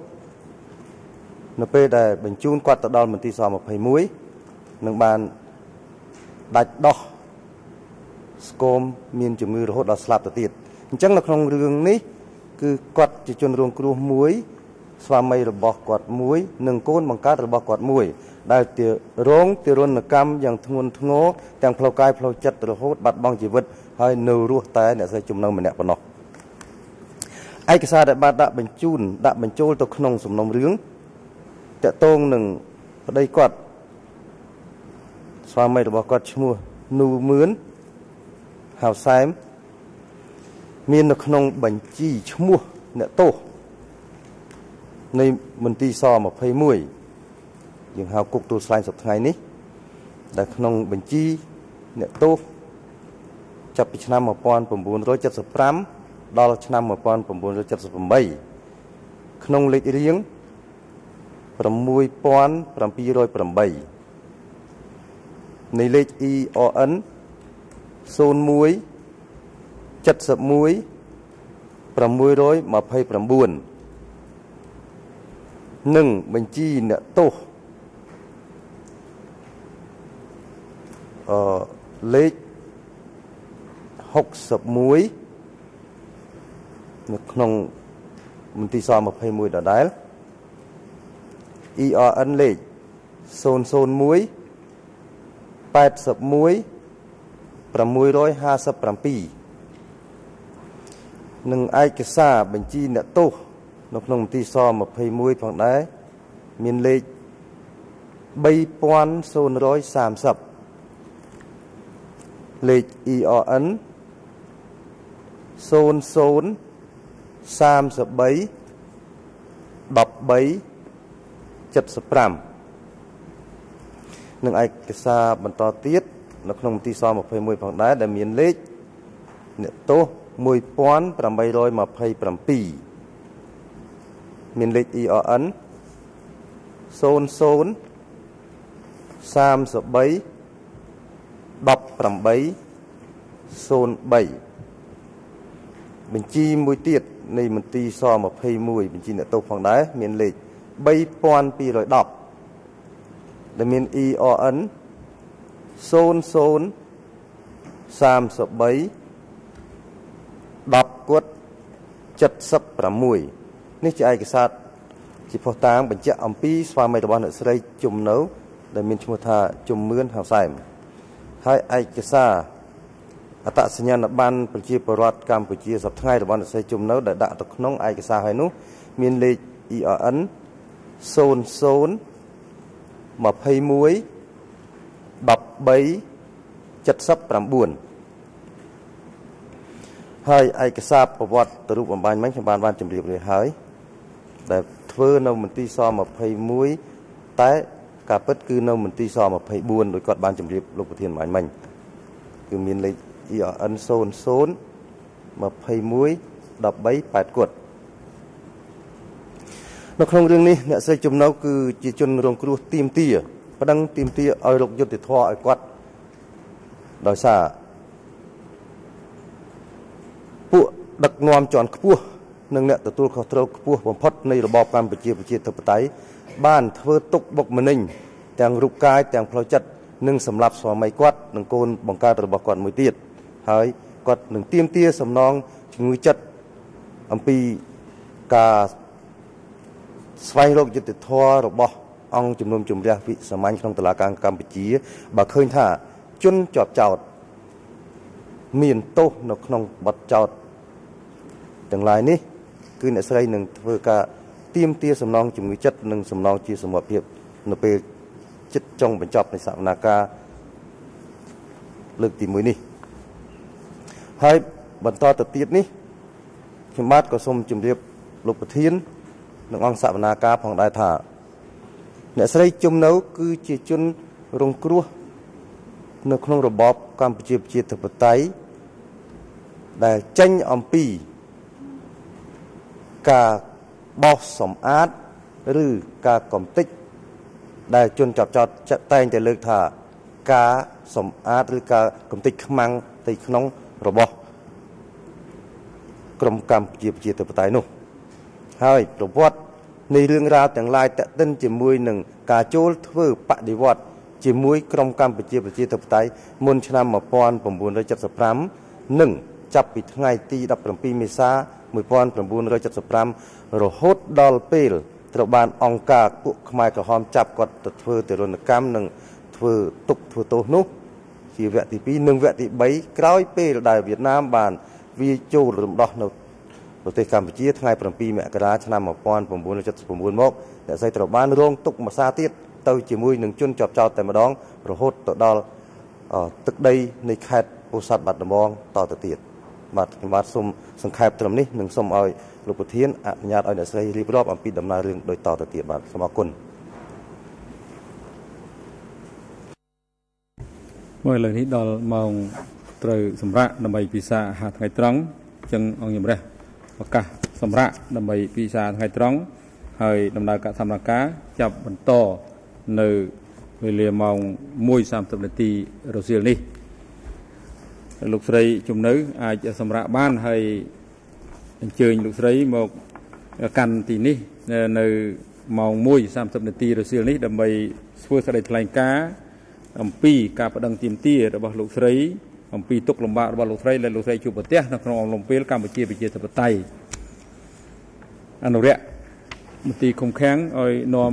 នៅពេលដែលបញ្ជូនគាត់ទៅដល់មន្ទីរស21នឹងបានដាច់ដោះស្គមមានជំងឺរហូតដល់ស្លាប់ទៅទៀតអញ្ចឹងនៅក្នុងរឿងនេះ គឺគាត់ជាជនរងគ្រោះមួយ ស្វាមីរបស់គាត់មួយ និងកូនបង្កើតរបស់គាត់មួយ ដែលជារងទារុណកម្មយ៉ាងធ្ងន់ធ្ងរទាំងផ្លូវកាយផ្លូវចិត្តរហូតបាត់បង់ជីវិតហើយនៅរស់តែអ្នកស្រីចំណងម្នាក់ប៉ុណ្ណោះឯកសារដែលបានដាក់បញ្ជូនដាក់បញ្ចូលទៅក្នុងសំណុំរឿងតកតងនឹងប្តីគាត់ស្វាមីរបស់គាត់ឈ្មោះនូមឿនហៅសែមមាននៅក្នុងបញ្ជីឈ្មោះអ្នកទោសនៃមន្ទីរស21 យើងហៅគុកទួលស្លែងសប្តាហ៍នេះដែលក្នុងបញ្ជីអ្នកទោសចាប់ពីឆ្នាំ1975ដល់ឆ្នាំ1978ក្នុងលេខរៀង6708នៃលេខ EON 01 71 629និងបញ្ជីអ្នកទោស អឺលេខ61នៅក្នុងមន្ទីរស21ដដែល ERN លេខ001 81 657និងឯកសារបញ្ជីអ្នកទោសនៅក្នុងមន្ទីរស21ផងដែរមានលេខ3030 លេខ ERN 00 33 13 75និងឯកសារបន្តទៀតនៅក្នុងមន្ទីរស21ផងដែរដែលមានលេខអ្នកទោស1827មានលេខ ERN 00 33 18 03បញ្ជីមួយទៀតនៃមន្ទីរស21បញ្ជីអ្នកទោសផងដែរមានលេខ3210ដែលមាន ERN 00 33 10គុត76នេះជាឯកសារជាផុសតាងបញ្ជាក់អំពីស្វាមីរបស់អ្នកស្រីជំនៅដែលមានឈ្មោះថាជំមឿនហៅសែម ហើយឯកសារអត្តសញ្ញាណប័ណ្ណប្រជាពលរដ្ឋកម្ពុជាសប្តាហ៍របស់អ្នកស្រីជំនៅដែលដាក់ទៅក្នុងឯកសារហើយនោះមានលេខ ERN 00 21 13 79ហើយឯកសារប្រវត្តិទៅរូបបំបញ្ញមិញខ្ញុំបានបានជម្រាបរួចហើយដែលធ្វើនៅមន្ទីរស21តែ ការពិតគឺនៅមន្ទីរស24ដោយគាត់បានជម្រាបលោកប្រធានបំបញ្ញមិញគឺមានលេខ ERN 00 21 13 8គាត់នៅក្នុងរឿងនេះអ្នកស្រីចំណៅគឺជាជនរងគ្រោះទៀមទាប្តឹងទៀមទាឲ្យរកយុត្តិធម៌ឲ្យគាត់ដោយសារពួកដឹកនាំជាន់ខ្ពស់ និងអ្នកទទួលខុសត្រូវខ្ពស់បំផុតនៃរបបកម្ពុជាប្រជាធិបតេយ្យបានធ្វើទុកបុកម្នេញទាំងរូបកាយទាំងផ្លូវចិត្តនិងសម្លាប់ស្វាមីគាត់និងកូនបង្កើតរបស់គាត់មួយទៀតហើយគាត់នឹងទៀមទាសំណងជំងឺចិត្តអំពីការស្វែងរកយុត្តិធម៌របស់អង្គជំនុំជម្រះវិសាមញ្ញក្នុងតុលាការកម្ពុជាបើឃើញថាជនជាប់ចោតមានទោសនៅក្នុងបទចោតទាំងឡាយនេះ គឺអ្នកស្រីនឹងធ្វើការទៀមទាសំណងជំងឺចិត្តនិងសំណងជាសមត្ថភាពនៅពេលចិត្តចុងបញ្ចប់នៃសវនាការលើកទី1នេះហើយបន្តទៅទៀតនេះខ្ញុំបាទក៏សូមជម្រាបលោកប្រធាននិងអង្គសវនាការផងដែរថាអ្នកស្រីជុំនៅ គឺជាជនរងគ្រោះនៅក្នុងរបបកម្ពុជាប្រជាធិបតេយ្យដែលចេញអំពី ការបោសសម្អាតឬការកំទេចដែលជនចាប់ចោតតែងតែលើកថាការសម្អាតឬការកំទេចខ្មាំងទៅក្នុងរបស់ក្រមកម្ពុជាប្រជាធិបតេយ្យនោះ ហើយប្រវត្តិនៃរឿងរ៉ាវទាំងឡាយតេតិនជាមួយនឹងការចូលធ្វើបដិវត្តជាមួយក្រមកម្ពុជាប្រជាធិបតេយ្យមុនឆ្នាំ1975និង ចាប់ពីថ្ងៃទី17មេសា1975រហូតដល់ពេលត្រូវបានអង្គការពួកខ្មែរក្រហមចាប់គាត់ទៅធ្វើទរណកម្មនិងធ្វើទុកធ្វើទោសនោះជាវគ្គទី2និងវគ្គទី3ក្រោយពេលដែលវៀតណាមបានវាចូលរំដោះនៅប្រទេសកម្ពុជាថ្ងៃ7មករាឆ្នាំ1979មកអ្នកស្រីត្រូវបានរងទុកមួយសាទៀតទៅជាមួយនឹងជនជាប់ចោតតែម្ដងរហូតទៅដល់ទឹកដីនៃខេត្តពោធិ៍សាត់បាត់ដំបងតទៅទៀត បាទខ្ញុំបាទសូមសង្ខេបត្រឹមនេះនិងសូមឲ្យលោកប្រធានអនុញ្ញាតឲ្យអ្នកស្រីរៀបរាប់អំពីដំណើររឿងដូចតទៅទៀតបាទសូមអរគុណមកឥឡូវនេះដល់ម៉ោងត្រូវសម្រាប់ដើម្បីពិសាអាហារថ្ងៃត្រង់អញ្ចឹងអង្គជំរះឱកាសសម្រាប់ដើម្បីពិសាថ្ងៃត្រង់ហើយដំណើរការធម្មការចាប់បន្តនៅវេលាម៉ោង1:30នាទីរសៀលនេះ លោកស្រីជំនៅ អាចសម្រាប់បានហើយអញ្ជើញលោកស្រីមកកាន់ទីនេះនៅម៉ោង1:30នាទីរសៀលនេះដើម្បីធ្វើសេចក្តីថ្លែងការណ៍អំពីការបដិងទាមទាររបស់លោកស្រីអំពីទុកលំបាករបស់លោកស្រីដែលលោកស្រីជួបប្រទះនៅក្នុងអំឡុងពេលកម្ពុជាប្រជាធិបតេយ្យអនុរិយមន្ទីរឃុំឃាំងឲ្យនាំ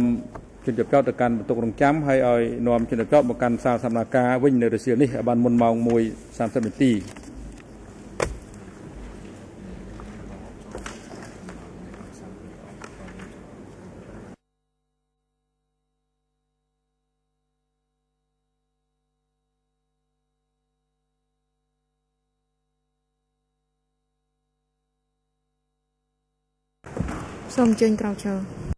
ជនជាប់ចោតទៅកាន់បន្ទុករងចាំហើយឲ្យនាំជនជាប់ចោតមកកាន់សាលសម្ដែងការវិញនៅរសៀលនេះឲ្យបានមុនម៉ោង1:30នាទីសូមអញ្ជើញក្រោកឈរ